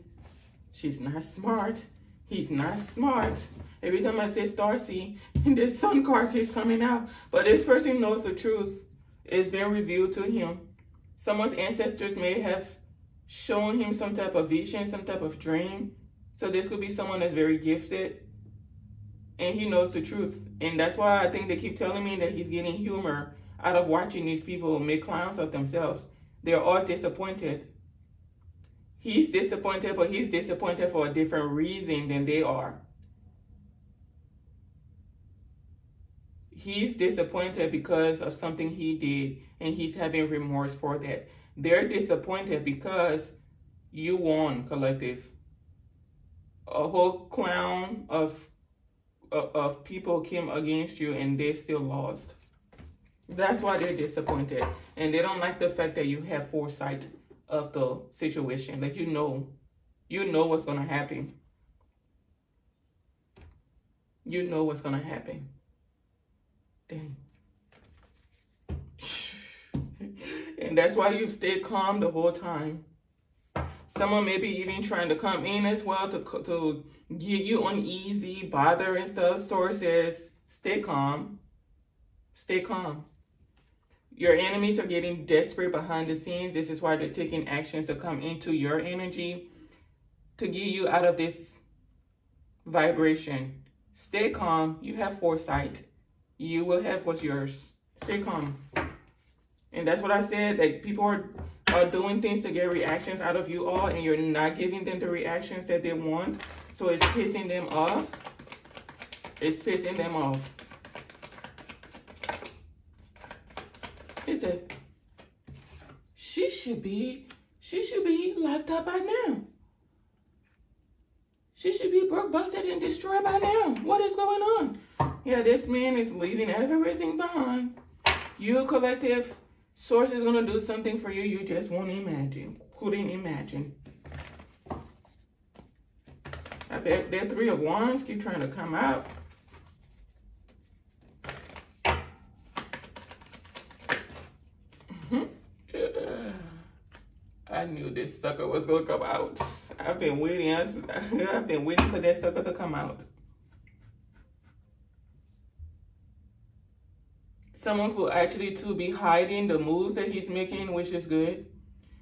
she's not smart. He's not smart. Every time I say star seed, this sun card keeps coming out. But this person knows the truth. It's been revealed to him. Someone's ancestors may have shown him some type of vision, some type of dream. So this could be someone that's very gifted and he knows the truth. And that's why I think they keep telling me that he's getting humor out of watching these people make clowns of themselves. They're all disappointed. He's disappointed, but he's disappointed for a different reason than they are. He's disappointed because of something he did, and he's having remorse for that. They're disappointed because you won, collective. A whole clown of, of, of people came against you and they still lost. That's why they're disappointed. And they don't like the fact that you have foresight of the situation. Like you know, you know what's going to happen. You know what's going to happen. Dang. And that's why you stay calm the whole time. Someone may be even trying to come in as well to, to get you uneasy, bother and stuff. Sources, stay calm. Stay calm. Your enemies are getting desperate behind the scenes. This is why they're taking actions to come into your energy to get you out of this vibration. Stay calm. You have foresight. You will have what's yours. Stay calm. And that's what I said. that people are, are doing things to get reactions out of you all and you're not giving them the reactions that they want. So it's pissing them off. It's pissing them off. He said, she should be, she should be locked up by now. She should be broke, busted, and destroyed by now. What is going on? Yeah, this man is leaving everything behind. You collective Source is going to do something for you you just won't imagine. Couldn't imagine. I bet that three of wands keep trying to come out. Mm-hmm. I knew this sucker was to come out. I've been waiting. I've been waiting for that sucker to come out. Someone could actually to be hiding the moves that he's making, which is good.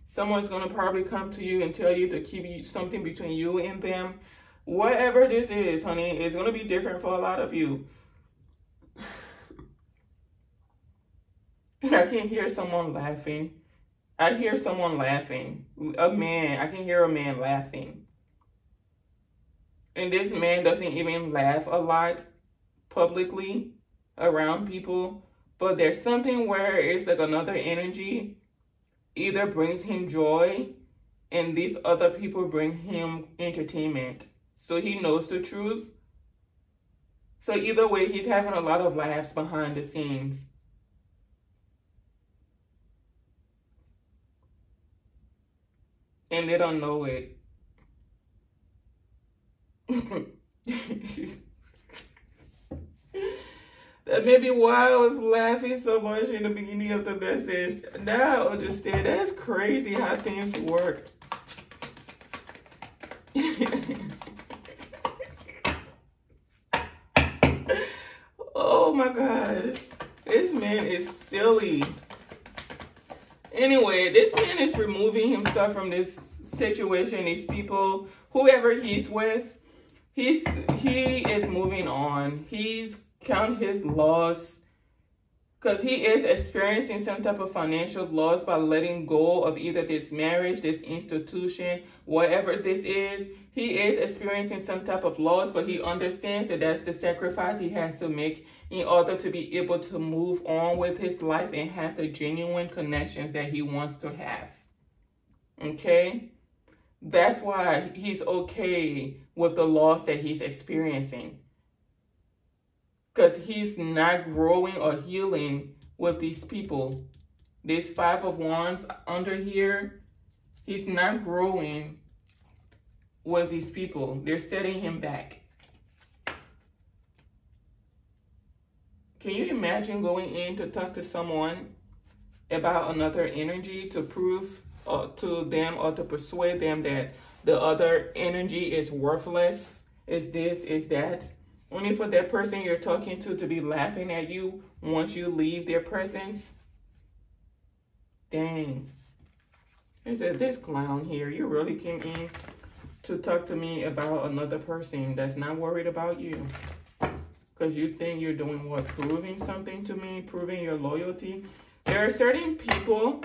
Someone's to probably come to you and tell you to keep something between you and them. Whatever this is, honey, it's to be different for a lot of you. I can hear someone laughing. I hear someone laughing. A man, I can hear a man laughing. And this man doesn't even laugh a lot publicly around people. But there's something where it's like another energy either brings him joy and these other people bring him entertainment. So he knows the truth. So either way, he's having a lot of laughs behind the scenes. And they don't know it. That may be why I was laughing so much in the beginning of the message. Now I understand. That's crazy how things work. oh my gosh. This man is silly. Anyway, this man is removing himself from this situation, these people, whoever he's with. He's he is moving on. He's count his loss because he is experiencing some type of financial loss by letting go of either this marriage, this institution, whatever this is. He is experiencing some type of loss, but he understands that that's the sacrifice he has to make in order to be able to move on with his life and have the genuine connections that he wants to have. Okay? That's why he's okay with the loss that he's experiencing because he's not growing or healing with these people. This five of wands under here, he's not growing with these people. They're setting him back. Can you imagine going in to talk to someone about another energy to prove uh, to them or to persuade them that the other energy is worthless, is this, is that? Only for that person you're talking to to be laughing at you once you leave their presence. Dang. He said, this clown here, you really came in to talk to me about another person that's not worried about you. Because you think you're doing what? Proving something to me? Proving your loyalty? There are certain people,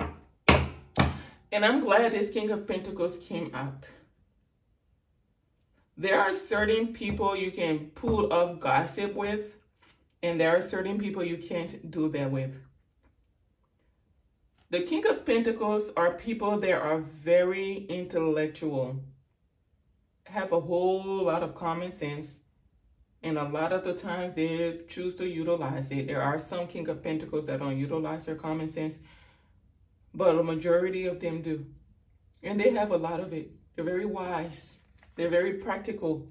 and I'm glad this King of Pentacles came out there are certain people you can pull off gossip with, and there are certain people you can't do that with. The King of Pentacles are people that are very intellectual, have a whole lot of common sense, and a lot of the times they choose to utilize it. There are some King of Pentacles that don't utilize their common sense, but a majority of them do. And they have a lot of it. They're very wise. They're very practical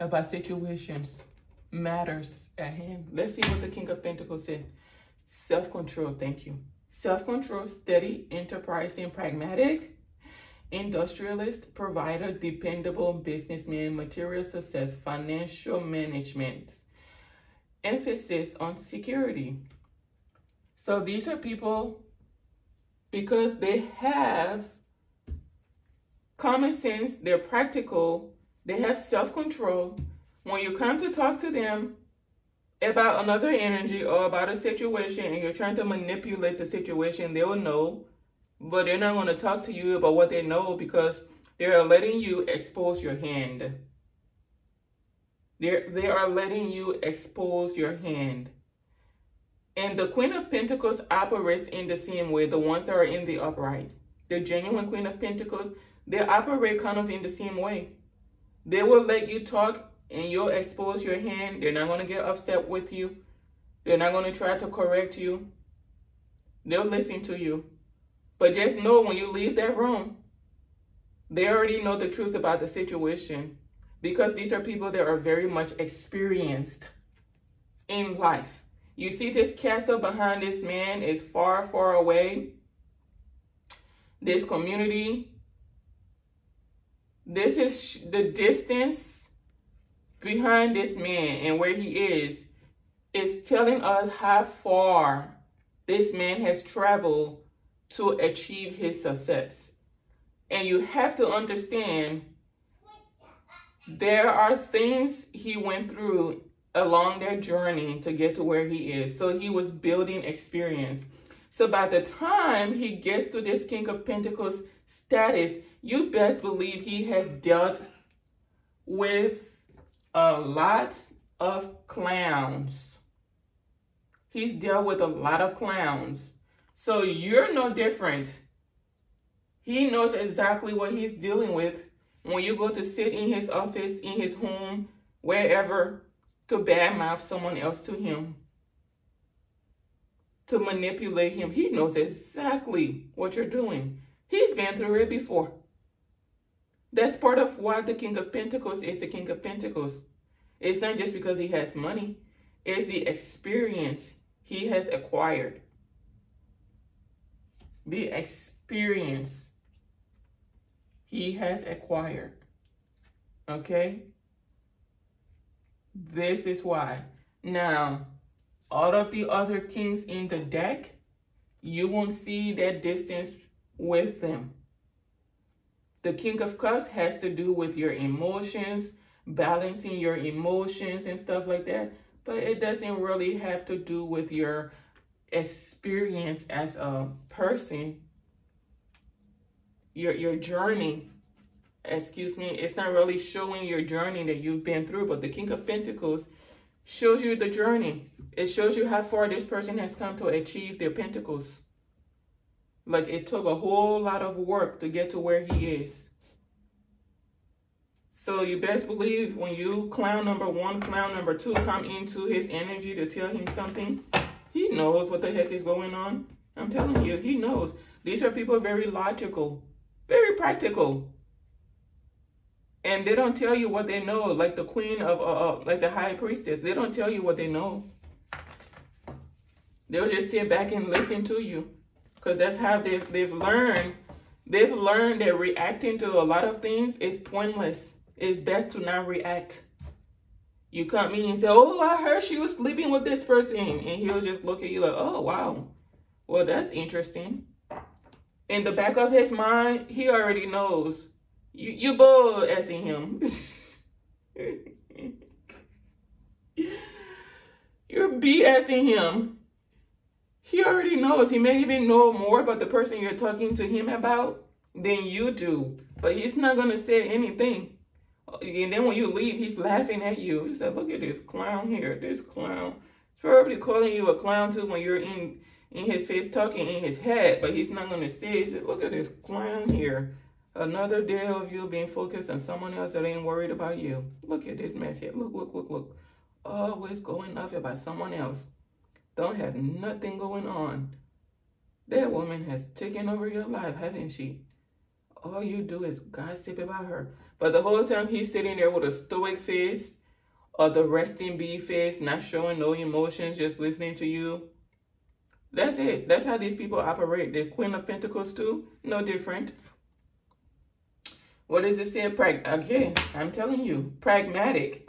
about situations, matters at hand. Let's see what the King of Pentacles said. Self-control, thank you. Self-control, steady, enterprising, pragmatic, industrialist, provider, dependable businessman, material success, financial management. Emphasis on security. So these are people because they have common sense, they're practical, they have self-control. When you come to talk to them about another energy or about a situation and you're trying to manipulate the situation, they'll know, but they're not going to talk to you about what they know because they're letting you expose your hand. They're, they are letting you expose your hand. And the Queen of Pentacles operates in the same way, the ones that are in the upright. The genuine Queen of Pentacles, they operate kind of in the same way. They will let you talk and you'll expose your hand. They're not going to get upset with you. They're not going to try to correct you. They'll listen to you. But just know when you leave that room, they already know the truth about the situation because these are people that are very much experienced in life. You see this castle behind this man is far, far away. This community this is the distance behind this man and where he is is telling us how far this man has traveled to achieve his success. And you have to understand there are things he went through along their journey to get to where he is. So he was building experience. So by the time he gets to this King of Pentacles status, you best believe he has dealt with a lot of clowns. He's dealt with a lot of clowns. So you're no different. He knows exactly what he's dealing with when you go to sit in his office, in his home, wherever, to badmouth someone else to him, to manipulate him. He knows exactly what you're doing. He's been through it before. That's part of why the King of Pentacles is the King of Pentacles. It's not just because he has money. It's the experience he has acquired. The experience he has acquired. Okay? This is why. Now, all of the other kings in the deck, you won't see that distance with them. The King of Cups has to do with your emotions, balancing your emotions and stuff like that. But it doesn't really have to do with your experience as a person, your, your journey. Excuse me. It's not really showing your journey that you've been through, but the King of Pentacles shows you the journey. It shows you how far this person has come to achieve their pentacles. Like it took a whole lot of work to get to where he is. So you best believe when you clown number one, clown number two come into his energy to tell him something, he knows what the heck is going on. I'm telling you, he knows. These are people very logical, very practical. And they don't tell you what they know, like the queen of, uh, uh, like the high priestess. They don't tell you what they know. They'll just sit back and listen to you. Because that's how they've, they've learned. They've learned that reacting to a lot of things is pointless it's best to not react. You come in and say, oh, I heard she was sleeping with this person. And he'll just look at you like, oh, wow. Well, that's interesting. In the back of his mind, he already knows. You, you bull assing him. You're BSing him. He already knows. He may even know more about the person you're talking to him about than you do. But he's not going to say anything. And then when you leave, he's laughing at you. He said, look at this clown here, this clown. He's probably calling you a clown too when you're in, in his face talking in his head, but he's not going to say, he said, look at this clown here. Another day of you being focused on someone else that ain't worried about you. Look at this mess here. Look, look, look, look. Always going off about someone else. Don't have nothing going on. That woman has taken over your life, hasn't she? All you do is gossip about her. But the whole time he's sitting there with a stoic face or the resting bee face, not showing no emotions, just listening to you. That's it. That's how these people operate. The Queen of Pentacles too, no different. What does it say? Prag Again, I'm telling you, pragmatic,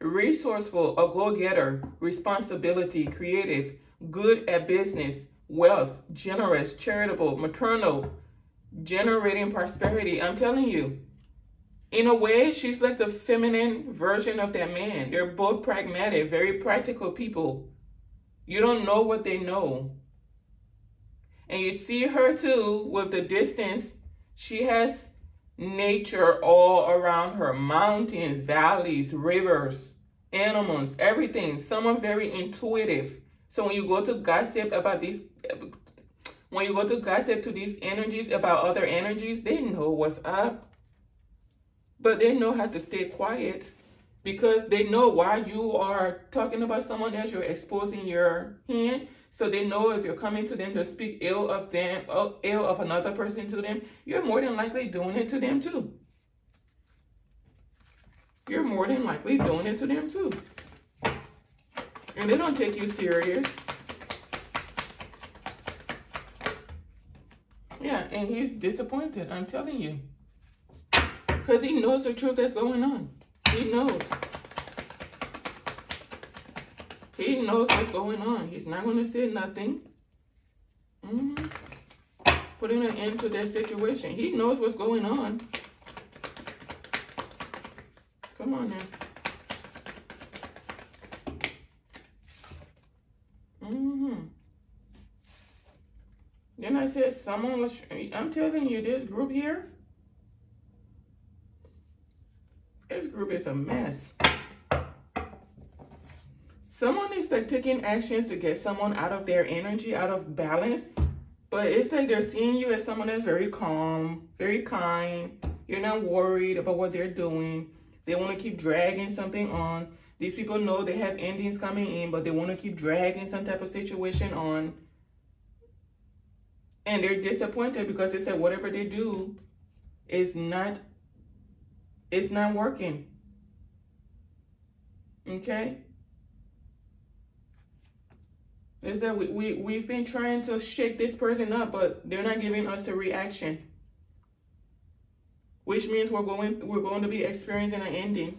resourceful, a go-getter, responsibility, creative, good at business, wealth, generous, charitable, maternal, generating prosperity. I'm telling you, in a way, she's like the feminine version of that man. They're both pragmatic, very practical people. You don't know what they know. And you see her too with the distance. She has nature all around her mountains, valleys, rivers, animals, everything. Someone very intuitive. So when you go to gossip about these, when you go to gossip to these energies about other energies, they know what's up but they know how to stay quiet because they know why you are talking about someone else, you're exposing your hand. So they know if you're coming to them to speak ill of them, uh, ill of another person to them, you're more than likely doing it to them too. You're more than likely doing it to them too. And they don't take you serious. Yeah, and he's disappointed, I'm telling you. Because he knows the truth that's going on. He knows. He knows what's going on. He's not going to say nothing. Mm -hmm. Putting an end to that situation. He knows what's going on. Come on now. Mm -hmm. Then I said someone was, I'm telling you, this group here, this group is a mess. Someone is like taking actions to get someone out of their energy, out of balance. But it's like they're seeing you as someone that's very calm, very kind. You're not worried about what they're doing. They want to keep dragging something on. These people know they have endings coming in, but they want to keep dragging some type of situation on. And they're disappointed because they said whatever they do is not, it's not working. Okay? is that we, we, we've been trying to shake this person up, but they're not giving us the reaction. Which means we're going we're going to be experiencing an ending.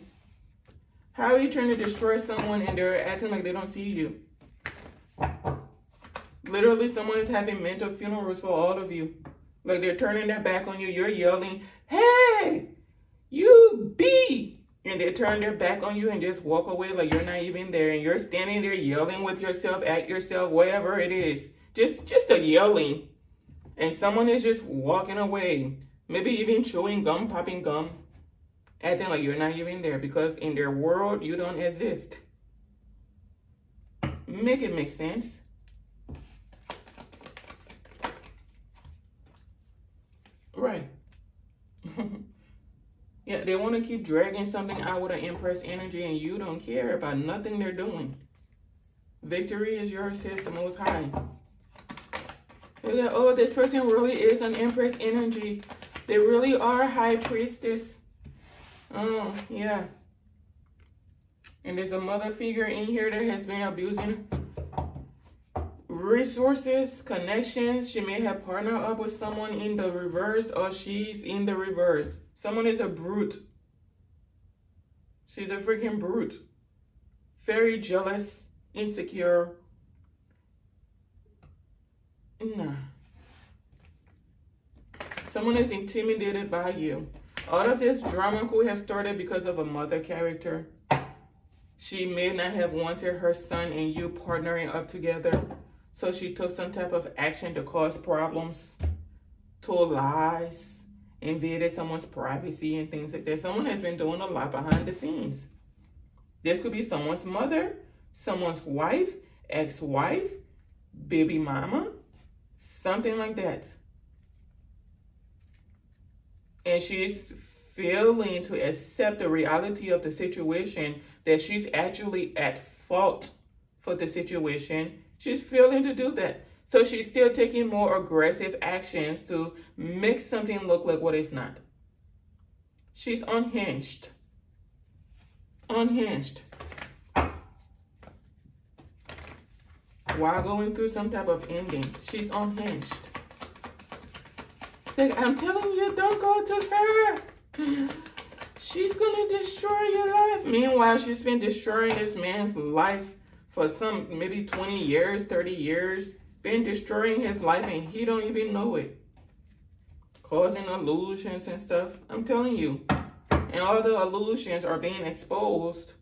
How are you trying to destroy someone and they're acting like they don't see you? Literally, someone is having mental funerals for all of you. Like they're turning their back on you. You're yelling, hey, you be. And they turn their back on you and just walk away like you're not even there. And you're standing there yelling with yourself at yourself whatever it is. Just just a yelling. And someone is just walking away. Maybe even chewing gum popping gum. Acting like you're not even there because in their world you don't exist. Make it make sense. Right Yeah, they want to keep dragging something out with an Empress energy and you don't care about nothing they're doing. Victory is yours, says the Most High. Oh, this person really is an Empress energy. They really are High Priestess. Oh, yeah. And there's a mother figure in here that has been abusing resources, connections. She may have partnered up with someone in the reverse or she's in the reverse. Someone is a brute. She's a freaking brute. Very jealous, insecure. Nah. Someone is intimidated by you. All of this drama could have started because of a mother character. She may not have wanted her son and you partnering up together. So she took some type of action to cause problems, told lies, invaded someone's privacy and things like that. Someone has been doing a lot behind the scenes. This could be someone's mother, someone's wife, ex-wife, baby mama, something like that. And she's failing to accept the reality of the situation that she's actually at fault for the situation. She's failing to do that. So she's still taking more aggressive actions to make something look like what it's not. She's unhinged. Unhinged. While going through some type of ending, she's unhinged. Like, I'm telling you, don't go to her. She's gonna destroy your life. Meanwhile, she's been destroying this man's life for some maybe 20 years, 30 years been destroying his life and he don't even know it. Causing illusions and stuff. I'm telling you. And all the illusions are being exposed.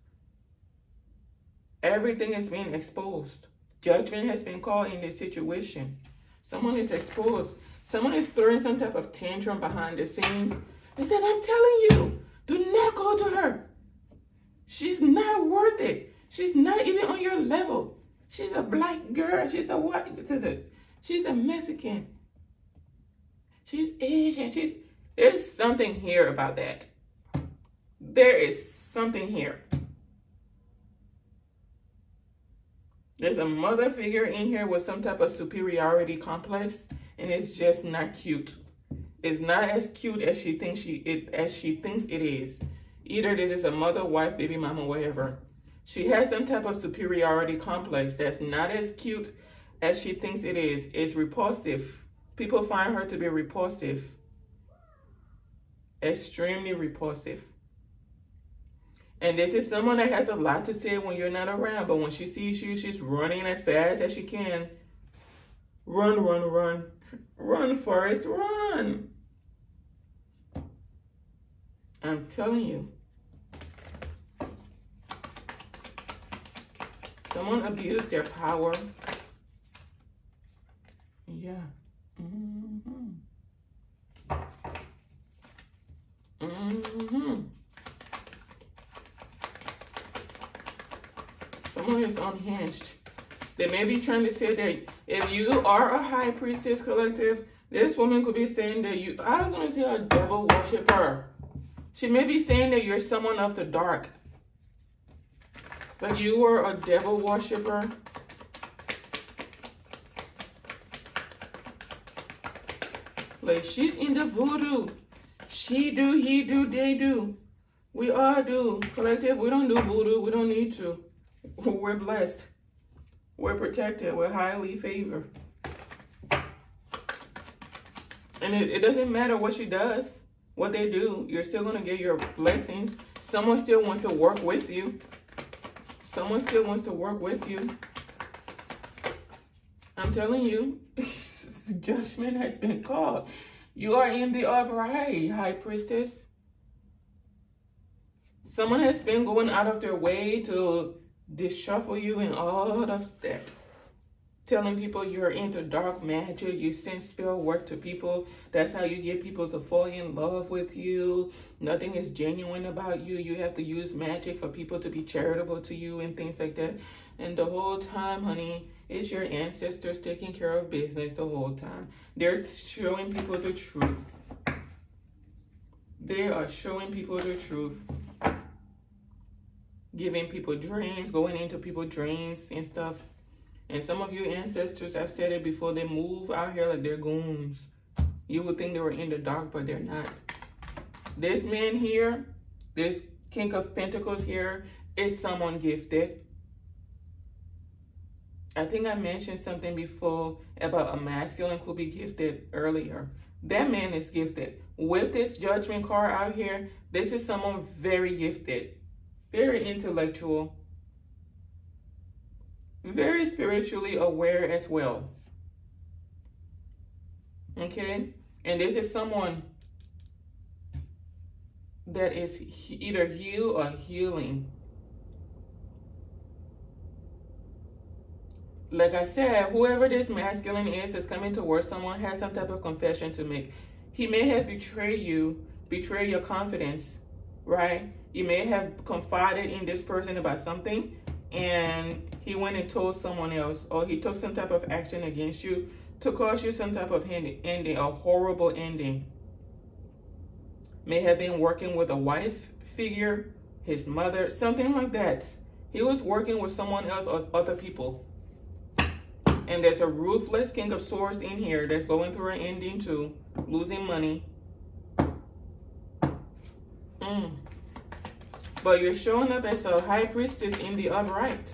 Everything is being exposed. Judgment has been called in this situation. Someone is exposed. Someone is throwing some type of tantrum behind the scenes. They said, I'm telling you, do not go to her. She's not worth it. She's not even on your level. She's a black girl. She's a white. She's a Mexican. She's Asian. She's there's something here about that. There is something here. There's a mother figure in here with some type of superiority complex, and it's just not cute. It's not as cute as she thinks she it as she thinks it is. Either this is a mother, wife, baby mama, whatever. She has some type of superiority complex that's not as cute as she thinks it is. It's repulsive. People find her to be repulsive. Extremely repulsive. And this is someone that has a lot to say when you're not around. But when she sees you, she's running as fast as she can. Run, run, run. Run, Forrest, run. I'm telling you. Someone abused their power. Yeah. Mm-hmm. Mm-hmm. Someone is unhinged. They may be trying to say that if you are a high priestess collective, this woman could be saying that you, I was going to say a devil worshiper. She may be saying that you're someone of the dark. But you are a devil worshiper. Like she's in the voodoo. She do, he do, they do. We all do. Collective, we don't do voodoo. We don't need to. We're blessed. We're protected. We're highly favored. And it, it doesn't matter what she does, what they do. You're still going to get your blessings. Someone still wants to work with you. Someone still wants to work with you. I'm telling you, judgment has been called. You are in the upright, high priestess. Someone has been going out of their way to disshuffle you and all of that. Telling people you're into dark magic, you send spell work to people. That's how you get people to fall in love with you. Nothing is genuine about you. You have to use magic for people to be charitable to you and things like that. And the whole time, honey, it's your ancestors taking care of business the whole time. They're showing people the truth. They are showing people the truth giving people dreams, going into people's dreams and stuff. And some of your ancestors have said it before they move out here like they're goons. You would think they were in the dark, but they're not. This man here, this King of Pentacles here, is someone gifted. I think I mentioned something before about a masculine could be gifted earlier. That man is gifted. With this judgment card out here, this is someone very gifted very intellectual, very spiritually aware as well. Okay? And this is someone that is either heal or healing. Like I said, whoever this masculine is is coming towards someone has some type of confession to make. He may have betrayed you, betrayed your confidence, right? You may have confided in this person about something and he went and told someone else or he took some type of action against you to cause you some type of ending, a horrible ending. May have been working with a wife figure, his mother, something like that. He was working with someone else or other people. And there's a ruthless king of swords in here that's going through an ending too, losing money. Mm. But you're showing up as a high priestess in the upright.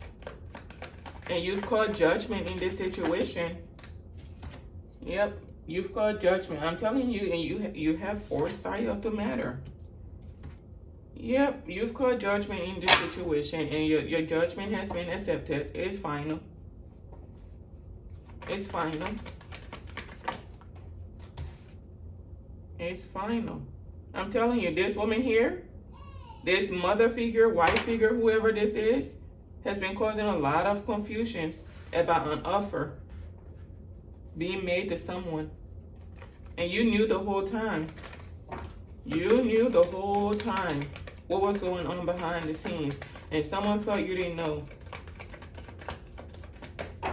And you've called judgment in this situation. Yep, you've called judgment. I'm telling you, and you you have foresight of the matter. Yep, you've called judgment in this situation, and your, your judgment has been accepted. It's final. It's final. It's final. I'm telling you, this woman here, this mother figure, wife figure, whoever this is, has been causing a lot of confusions about an offer being made to someone. And you knew the whole time. You knew the whole time what was going on behind the scenes. And someone thought you didn't know.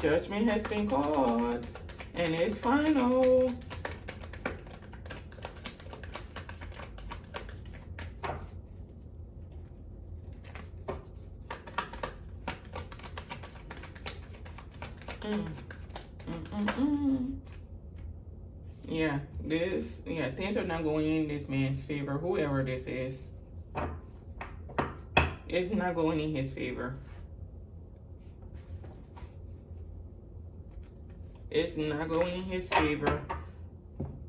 Judgment has been called. And it's final. Mm. Mm, mm, yeah, this, yeah, things are not going in this man's favor, whoever this is. It's not going in his favor. It's not going in his favor.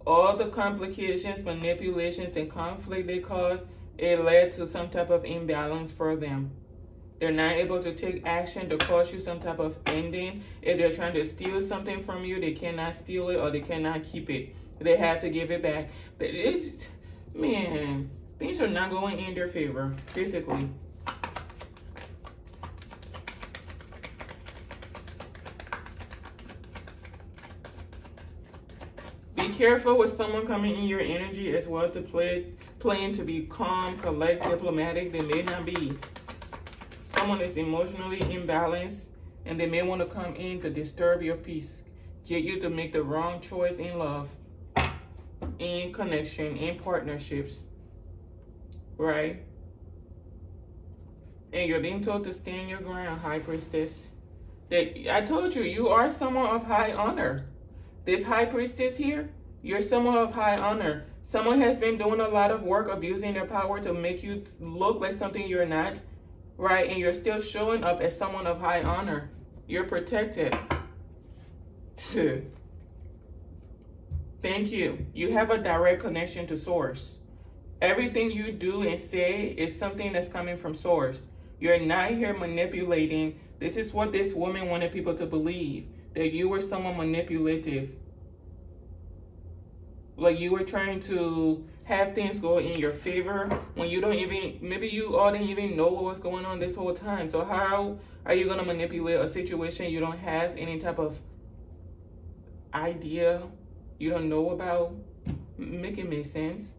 All the complications, manipulations, and conflict they caused, it led to some type of imbalance for them. They're not able to take action to cause you some type of ending. If they're trying to steal something from you, they cannot steal it or they cannot keep it. They have to give it back. It's, man, things are not going in their favor, physically. Be careful with someone coming in your energy as well to play, playing to be calm, collect, diplomatic. They may not be. Someone is emotionally imbalanced and they may want to come in to disturb your peace, get you to make the wrong choice in love, in connection, in partnerships, right? And you're being told to stand your ground, High Priestess. That I told you, you are someone of high honor. This High Priestess here, you're someone of high honor. Someone has been doing a lot of work abusing their power to make you look like something you're not, right? And you're still showing up as someone of high honor. You're protected. Thank you. You have a direct connection to source. Everything you do and say is something that's coming from source. You're not here manipulating. This is what this woman wanted people to believe that you were someone manipulative. Like you were trying to have things go in your favor when you don't even, maybe you all didn't even know what was going on this whole time. So how are you going to manipulate a situation you don't have any type of idea, you don't know about? Make it make sense.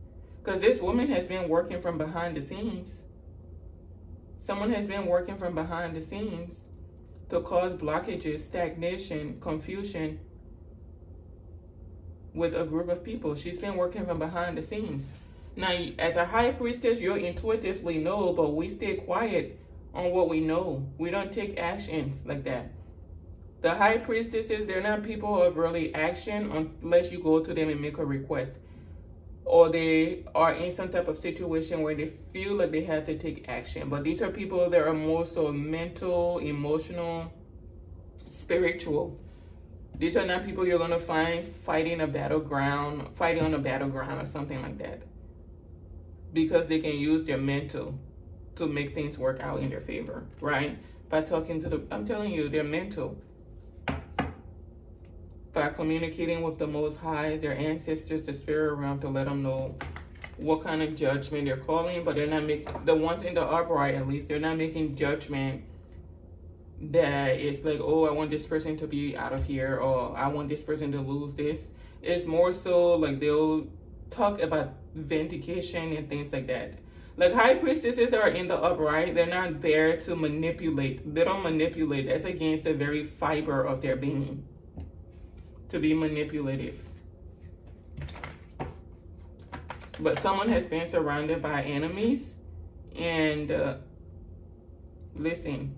Because this woman has been working from behind the scenes. Someone has been working from behind the scenes to cause blockages, stagnation, confusion with a group of people. She's been working from behind the scenes. Now, as a high priestess, you intuitively know, but we stay quiet on what we know. We don't take actions like that. The high priestesses, they're not people of really action unless you go to them and make a request. Or they are in some type of situation where they feel like they have to take action. But these are people that are more so mental, emotional, spiritual. These are not people you're going to find fighting a battleground, fighting on a battleground or something like that. Because they can use their mental to make things work out in their favor, right? By talking to the, I'm telling you, they're mental. By communicating with the Most High, their ancestors, the spirit realm, to let them know what kind of judgment they're calling, but they're not making, the ones in the upright at least, they're not making judgment that it's like, oh, I want this person to be out of here, or I want this person to lose this. It's more so like they'll talk about vindication and things like that. Like high priestesses are in the upright, they're not there to manipulate. They don't manipulate. That's against the very fiber of their being. To be manipulative. But someone has been surrounded by enemies. And uh, listen.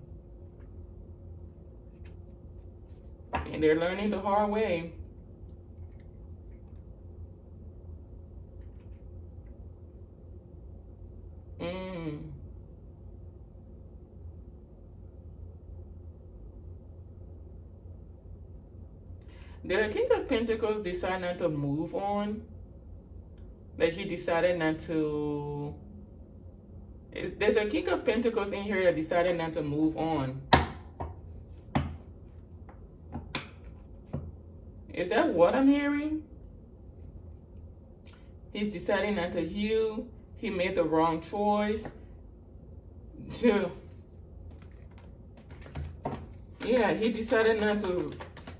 And they're learning the hard way. Mm. Did the King of Pentacles decide not to move on? That he decided not to... Is, there's a King of Pentacles in here that decided not to move on. Is that what I'm hearing? He's deciding not to heal he made the wrong choice. yeah, he decided not to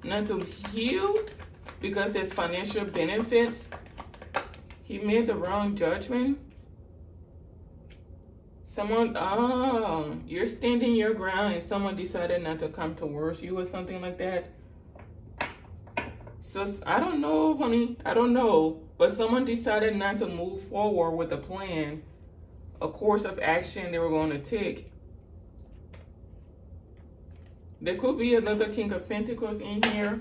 not to heal because there's financial benefits. He made the wrong judgment. Someone, oh, you're standing your ground and someone decided not to come towards you or something like that. So I don't know, honey. I don't know. But someone decided not to move forward with a plan, a course of action they were going to take. There could be another King of Pentacles in here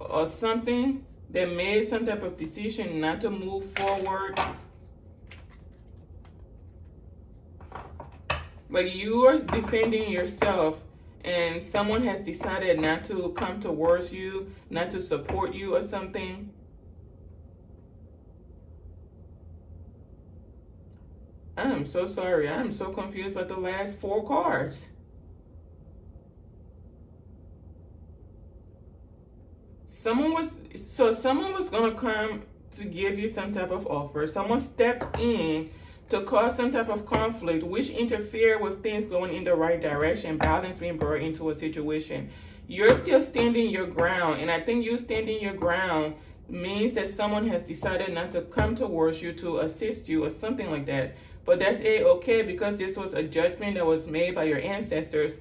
or something that made some type of decision not to move forward. Like you are defending yourself and someone has decided not to come towards you, not to support you or something. I am so sorry. I am so confused about the last four cards. Someone was, so someone was to come to give you some type of offer. Someone stepped in to cause some type of conflict, which interfered with things going in the right direction, balance being brought into a situation. You're still standing your ground. And I think you standing your ground means that someone has decided not to come towards you to assist you or something like that. But that's a okay because this was a judgment that was made by your ancestors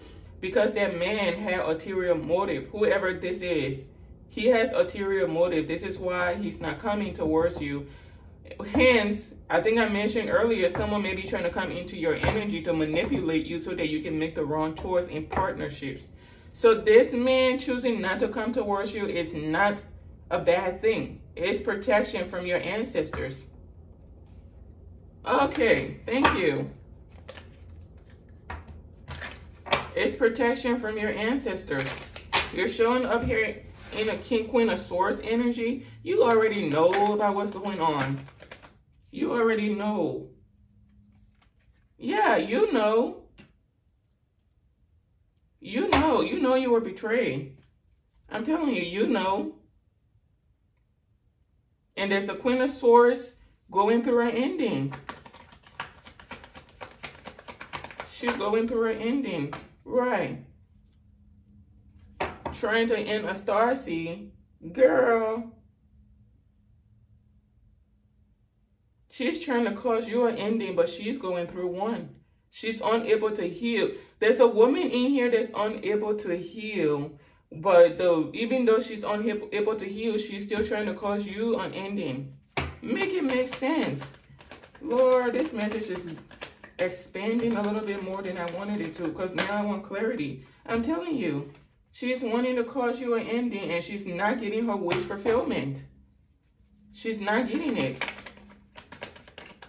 because that man had ulterior motive, whoever this is. He has ulterior motive. This is why he's not coming towards you. Hence, I think I mentioned earlier, someone may be trying to come into your energy to manipulate you so that you can make the wrong choice in partnerships. So this man choosing not to come towards you is not a bad thing. It's protection from your ancestors. Okay, thank you. It's protection from your ancestors. You're showing up here in a King Queen of Swords energy. You already know about what's going on. You already know. Yeah, you know. You know. You know you were betrayed. I'm telling you, you know. And there's a Queen of Swords going through her ending. She's going through her ending. Right. Trying to end a star seed. Girl. She's trying to cause you an ending, but she's going through one. She's unable to heal. There's a woman in here that's unable to heal but the even though she's unable to heal, she's still trying to cause you an ending. Make it make sense. Lord, this message is expanding a little bit more than I wanted it to because now I want clarity. I'm telling you, she's wanting to cause you an ending and she's not getting her wish fulfillment. She's not getting it.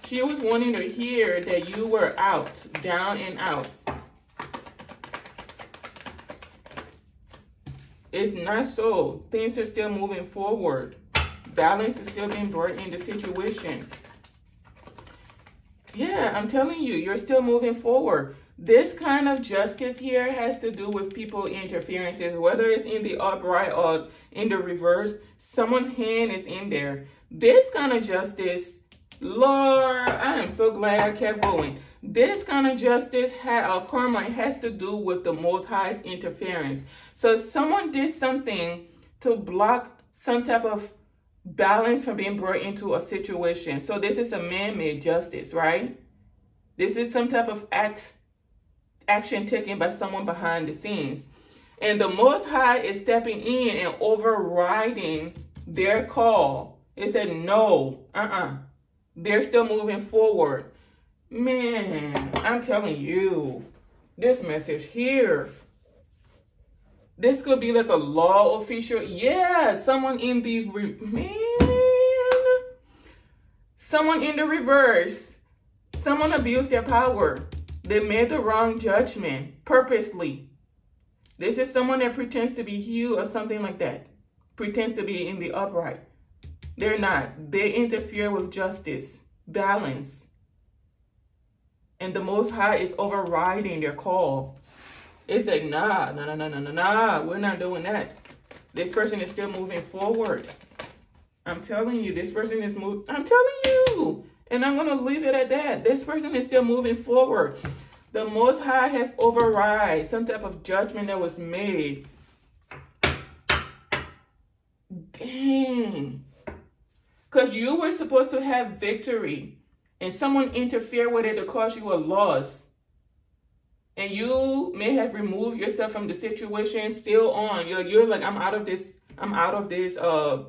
She was wanting to hear that you were out, down and out. It's not so. Things are still moving forward. Balance is still being brought in the situation. Yeah, I'm telling you, you're still moving forward. This kind of justice here has to do with people interferences, whether it's in the upright or in the reverse. Someone's hand is in there. This kind of justice, Lord, I am so glad I kept going. This kind of justice had, uh, karma has to do with the Most High's interference. So someone did something to block some type of balance from being brought into a situation. So this is a man-made justice, right? This is some type of act, action taken by someone behind the scenes. And the Most High is stepping in and overriding their call. It said, no, uh-uh. They're still moving forward. Man, I'm telling you, this message here. This could be like a law official. Yeah, someone in the, man. Someone in the reverse. Someone abused their power. They made the wrong judgment purposely. This is someone that pretends to be you or something like that. Pretends to be in the upright. They're not. They interfere with justice, balance and the Most High is overriding their call. It's like, nah, nah, nah, nah, nah, nah, we're not doing that. This person is still moving forward. I'm telling you, this person is moving. I'm telling you. And I'm going to leave it at that. This person is still moving forward. The Most High has override some type of judgment that was made. Dang. Because you were supposed to have victory and someone interfere with it to cause you a loss, and you may have removed yourself from the situation still on, you're, you're like, I'm out of this, I'm out of this, uh,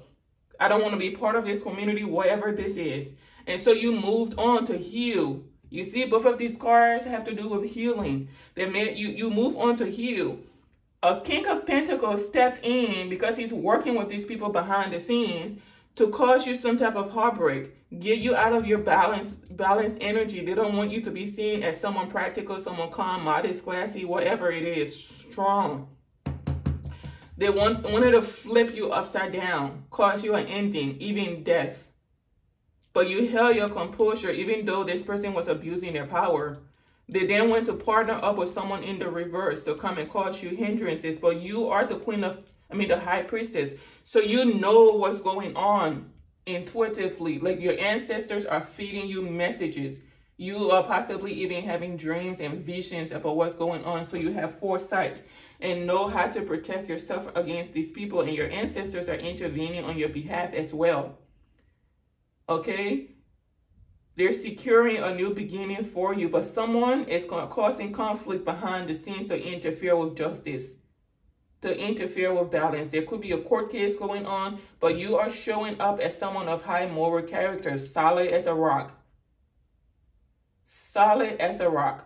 I don't want to be part of this community, whatever this is. And so you moved on to heal. You see, both of these cards have to do with healing. They made you you move on to heal. A King of Pentacles stepped in because he's working with these people behind the scenes to cause you some type of heartbreak, get you out of your balance, balanced energy. They don't want you to be seen as someone practical, someone calm, modest, classy, whatever it is, strong. They want wanted to flip you upside down, cause you an ending, even death. But you held your composure even though this person was abusing their power. They then went to partner up with someone in the reverse to come and cause you hindrances. But you are the queen of I mean, the high priestess. So you know what's going on intuitively. Like your ancestors are feeding you messages. You are possibly even having dreams and visions about what's going on. So you have foresight. and know how to protect yourself against these people, and your ancestors are intervening on your behalf as well. Okay? They're securing a new beginning for you, but someone is causing conflict behind the scenes to interfere with justice, to interfere with balance. There could be a court case going on, but you are showing up as someone of high moral character, solid as a rock. Solid as a rock.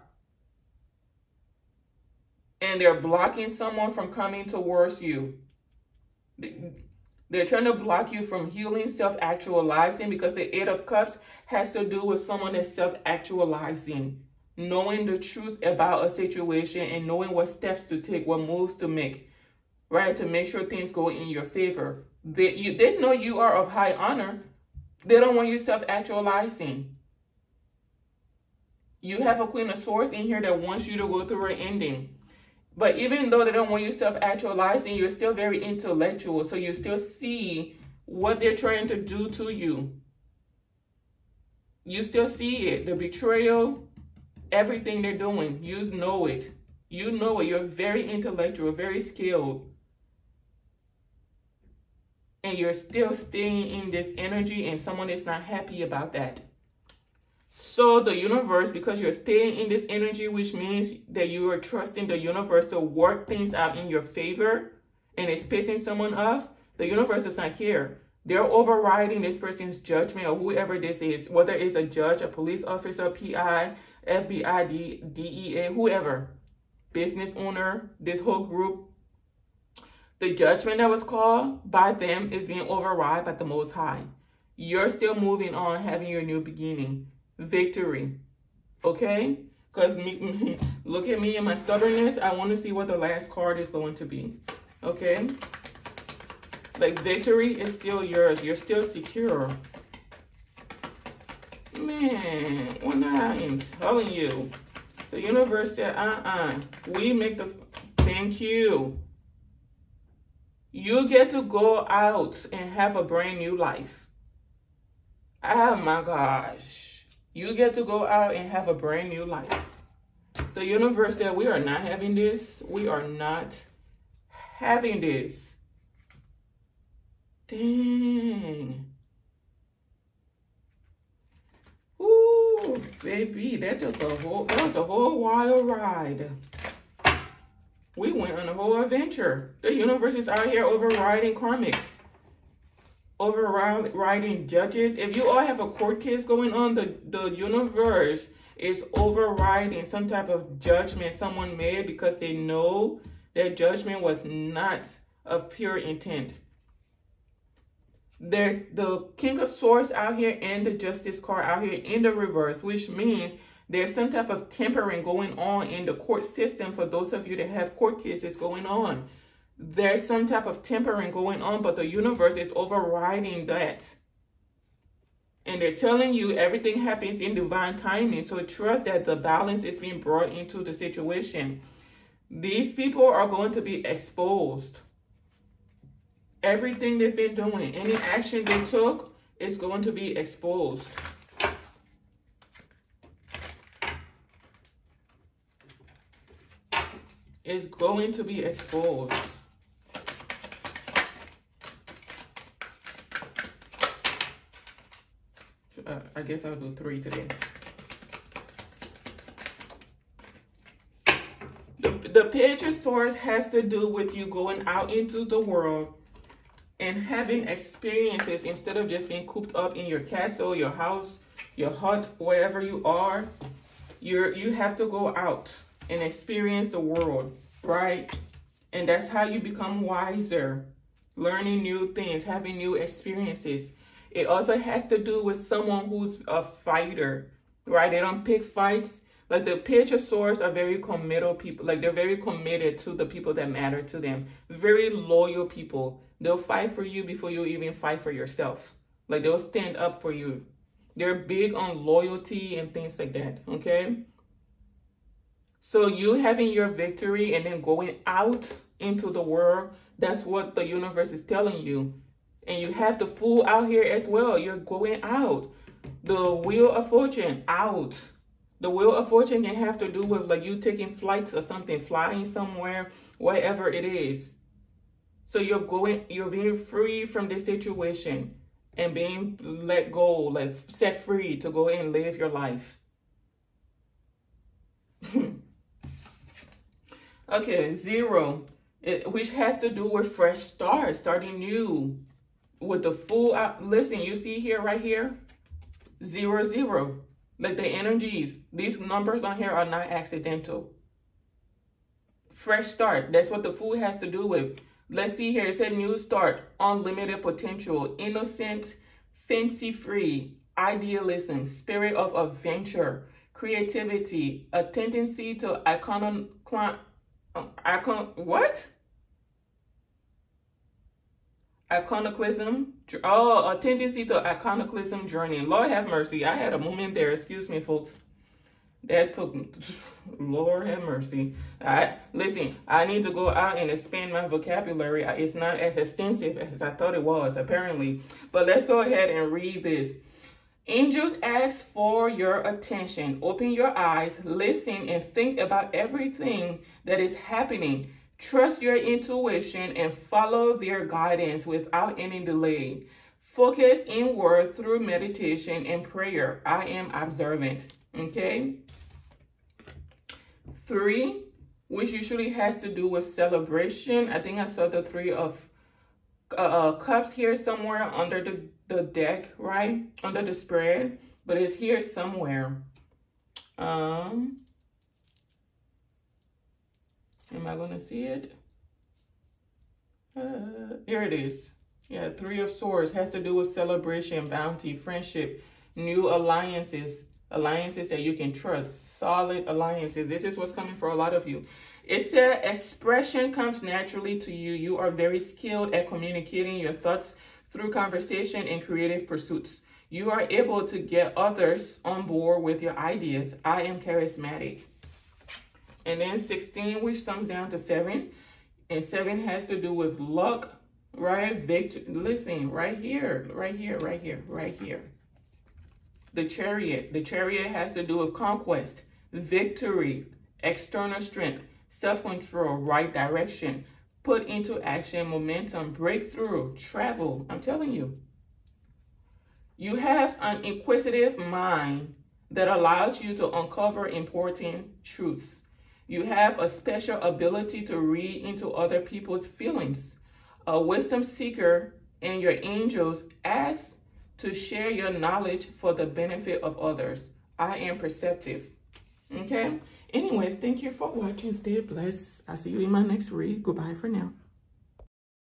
And they're blocking someone from coming towards you. They're trying to block you from healing, self-actualizing because the Eight of Cups has to do with someone that's self-actualizing. Knowing the truth about a situation and knowing what steps to take, what moves to make, right? To make sure things go in your favor. They, you, they know you are of high honor. They don't want you self-actualizing. You have a Queen of Swords in here that wants you to go through an ending. But even though they don't want you self-actualizing, you're still very intellectual. So you still see what they're trying to do to you. You still see it. The betrayal, everything they're doing. You know it. You know it. You're very intellectual, very skilled. And you're still staying in this energy and someone is not happy about that. So the universe, because you're staying in this energy, which means that you are trusting the universe to work things out in your favor and it's pissing someone off, the universe does not care. They're overriding this person's judgment or whoever this is, whether it's a judge, a police officer, PI, FBI, D, DEA, whoever, business owner, this whole group. The judgment that was called by them is being override by the Most High. You're still moving on, having your new beginning victory. Okay? Because look at me and my stubbornness. I want to see what the last card is going to be. Okay? Like victory is still yours. You're still secure. Man, when I am telling you, the universe said, uh-uh. We make the, thank you. You get to go out and have a brand new life. Oh my gosh you get to go out and have a brand new life. The universe said, we are not having this. We are not having this. Dang. Ooh, baby, that took a whole, that was a whole wild ride. We went on a whole adventure. The universe is out here overriding karmics overriding judges. If you all have a court case going on, the, the universe is overriding some type of judgment someone made because they know their judgment was not of pure intent. There's the King of Swords out here and the Justice card out here in the reverse, which means there's some type of tempering going on in the court system for those of you that have court cases going on there's some type of tempering going on, but the universe is overriding that. And they're telling you everything happens in divine timing. So trust that the balance is being brought into the situation. These people are going to be exposed. Everything they've been doing, any action they took is going to be exposed. Is going to be exposed. Uh, I guess I'll do three today. The, the page of swords has to do with you going out into the world and having experiences instead of just being cooped up in your castle, your house, your hut, wherever you are. You're, you have to go out and experience the world, right? And that's how you become wiser, learning new things, having new experiences. It also has to do with someone who's a fighter, right? They don't pick fights. Like the swords are very committal people. Like they're very committed to the people that matter to them. Very loyal people. They'll fight for you before you even fight for yourself. Like they'll stand up for you. They're big on loyalty and things like that, okay? So you having your victory and then going out into the world, that's what the universe is telling you. And you have the fool out here as well. You're going out. The wheel of fortune, out. The wheel of fortune can have to do with like you taking flights or something, flying somewhere, whatever it is. So you're going, you're being free from this situation and being let go, like set free to go and live your life. okay, zero, it, which has to do with fresh start, starting new with the full. Listen, you see here, right here, zero, zero. Like the energies, these numbers on here are not accidental. Fresh start, that's what the fool has to do with. Let's see here. It said new start, unlimited potential, innocent, fancy free, idealism, spirit of adventure, creativity, a tendency to icon, um, icon, what? Iconoclasm. Oh, a tendency to iconoclasm journey. Lord have mercy. I had a moment there. Excuse me, folks. That took, Lord have mercy. I listen. I need to go out and expand my vocabulary. It's not as extensive as I thought it was, apparently. But let's go ahead and read this. Angels ask for your attention. Open your eyes, listen, and think about everything that is happening. Trust your intuition and follow their guidance without any delay. Focus inward through meditation and prayer. I am observant. Okay? Three, which usually has to do with celebration. I think I saw the three of uh, uh, cups here somewhere under the, the deck, right? Under the spread. But it's here somewhere. Um, Am I going to see it? Uh, here it is. Yeah, Three of Swords has to do with celebration, bounty, friendship, new alliances, alliances that you can trust, solid alliances. This is what's coming for a lot of you. It said expression comes naturally to you. You are very skilled at communicating your thoughts through conversation and creative pursuits. You are able to get others on board with your ideas. I am charismatic. And then 16, which sums down to 7. And 7 has to do with luck, right? Victory. Listen, right here, right here, right here, right here. The chariot. The chariot has to do with conquest, victory, external strength, self-control, right direction, put into action, momentum, breakthrough, travel. I'm telling you. You have an inquisitive mind that allows you to uncover important truths. You have a special ability to read into other people's feelings. A wisdom seeker and your angels ask to share your knowledge for the benefit of others. I am perceptive. Okay? Anyways, thank you for watching. Stay blessed. I'll see you in my next read. Goodbye for now.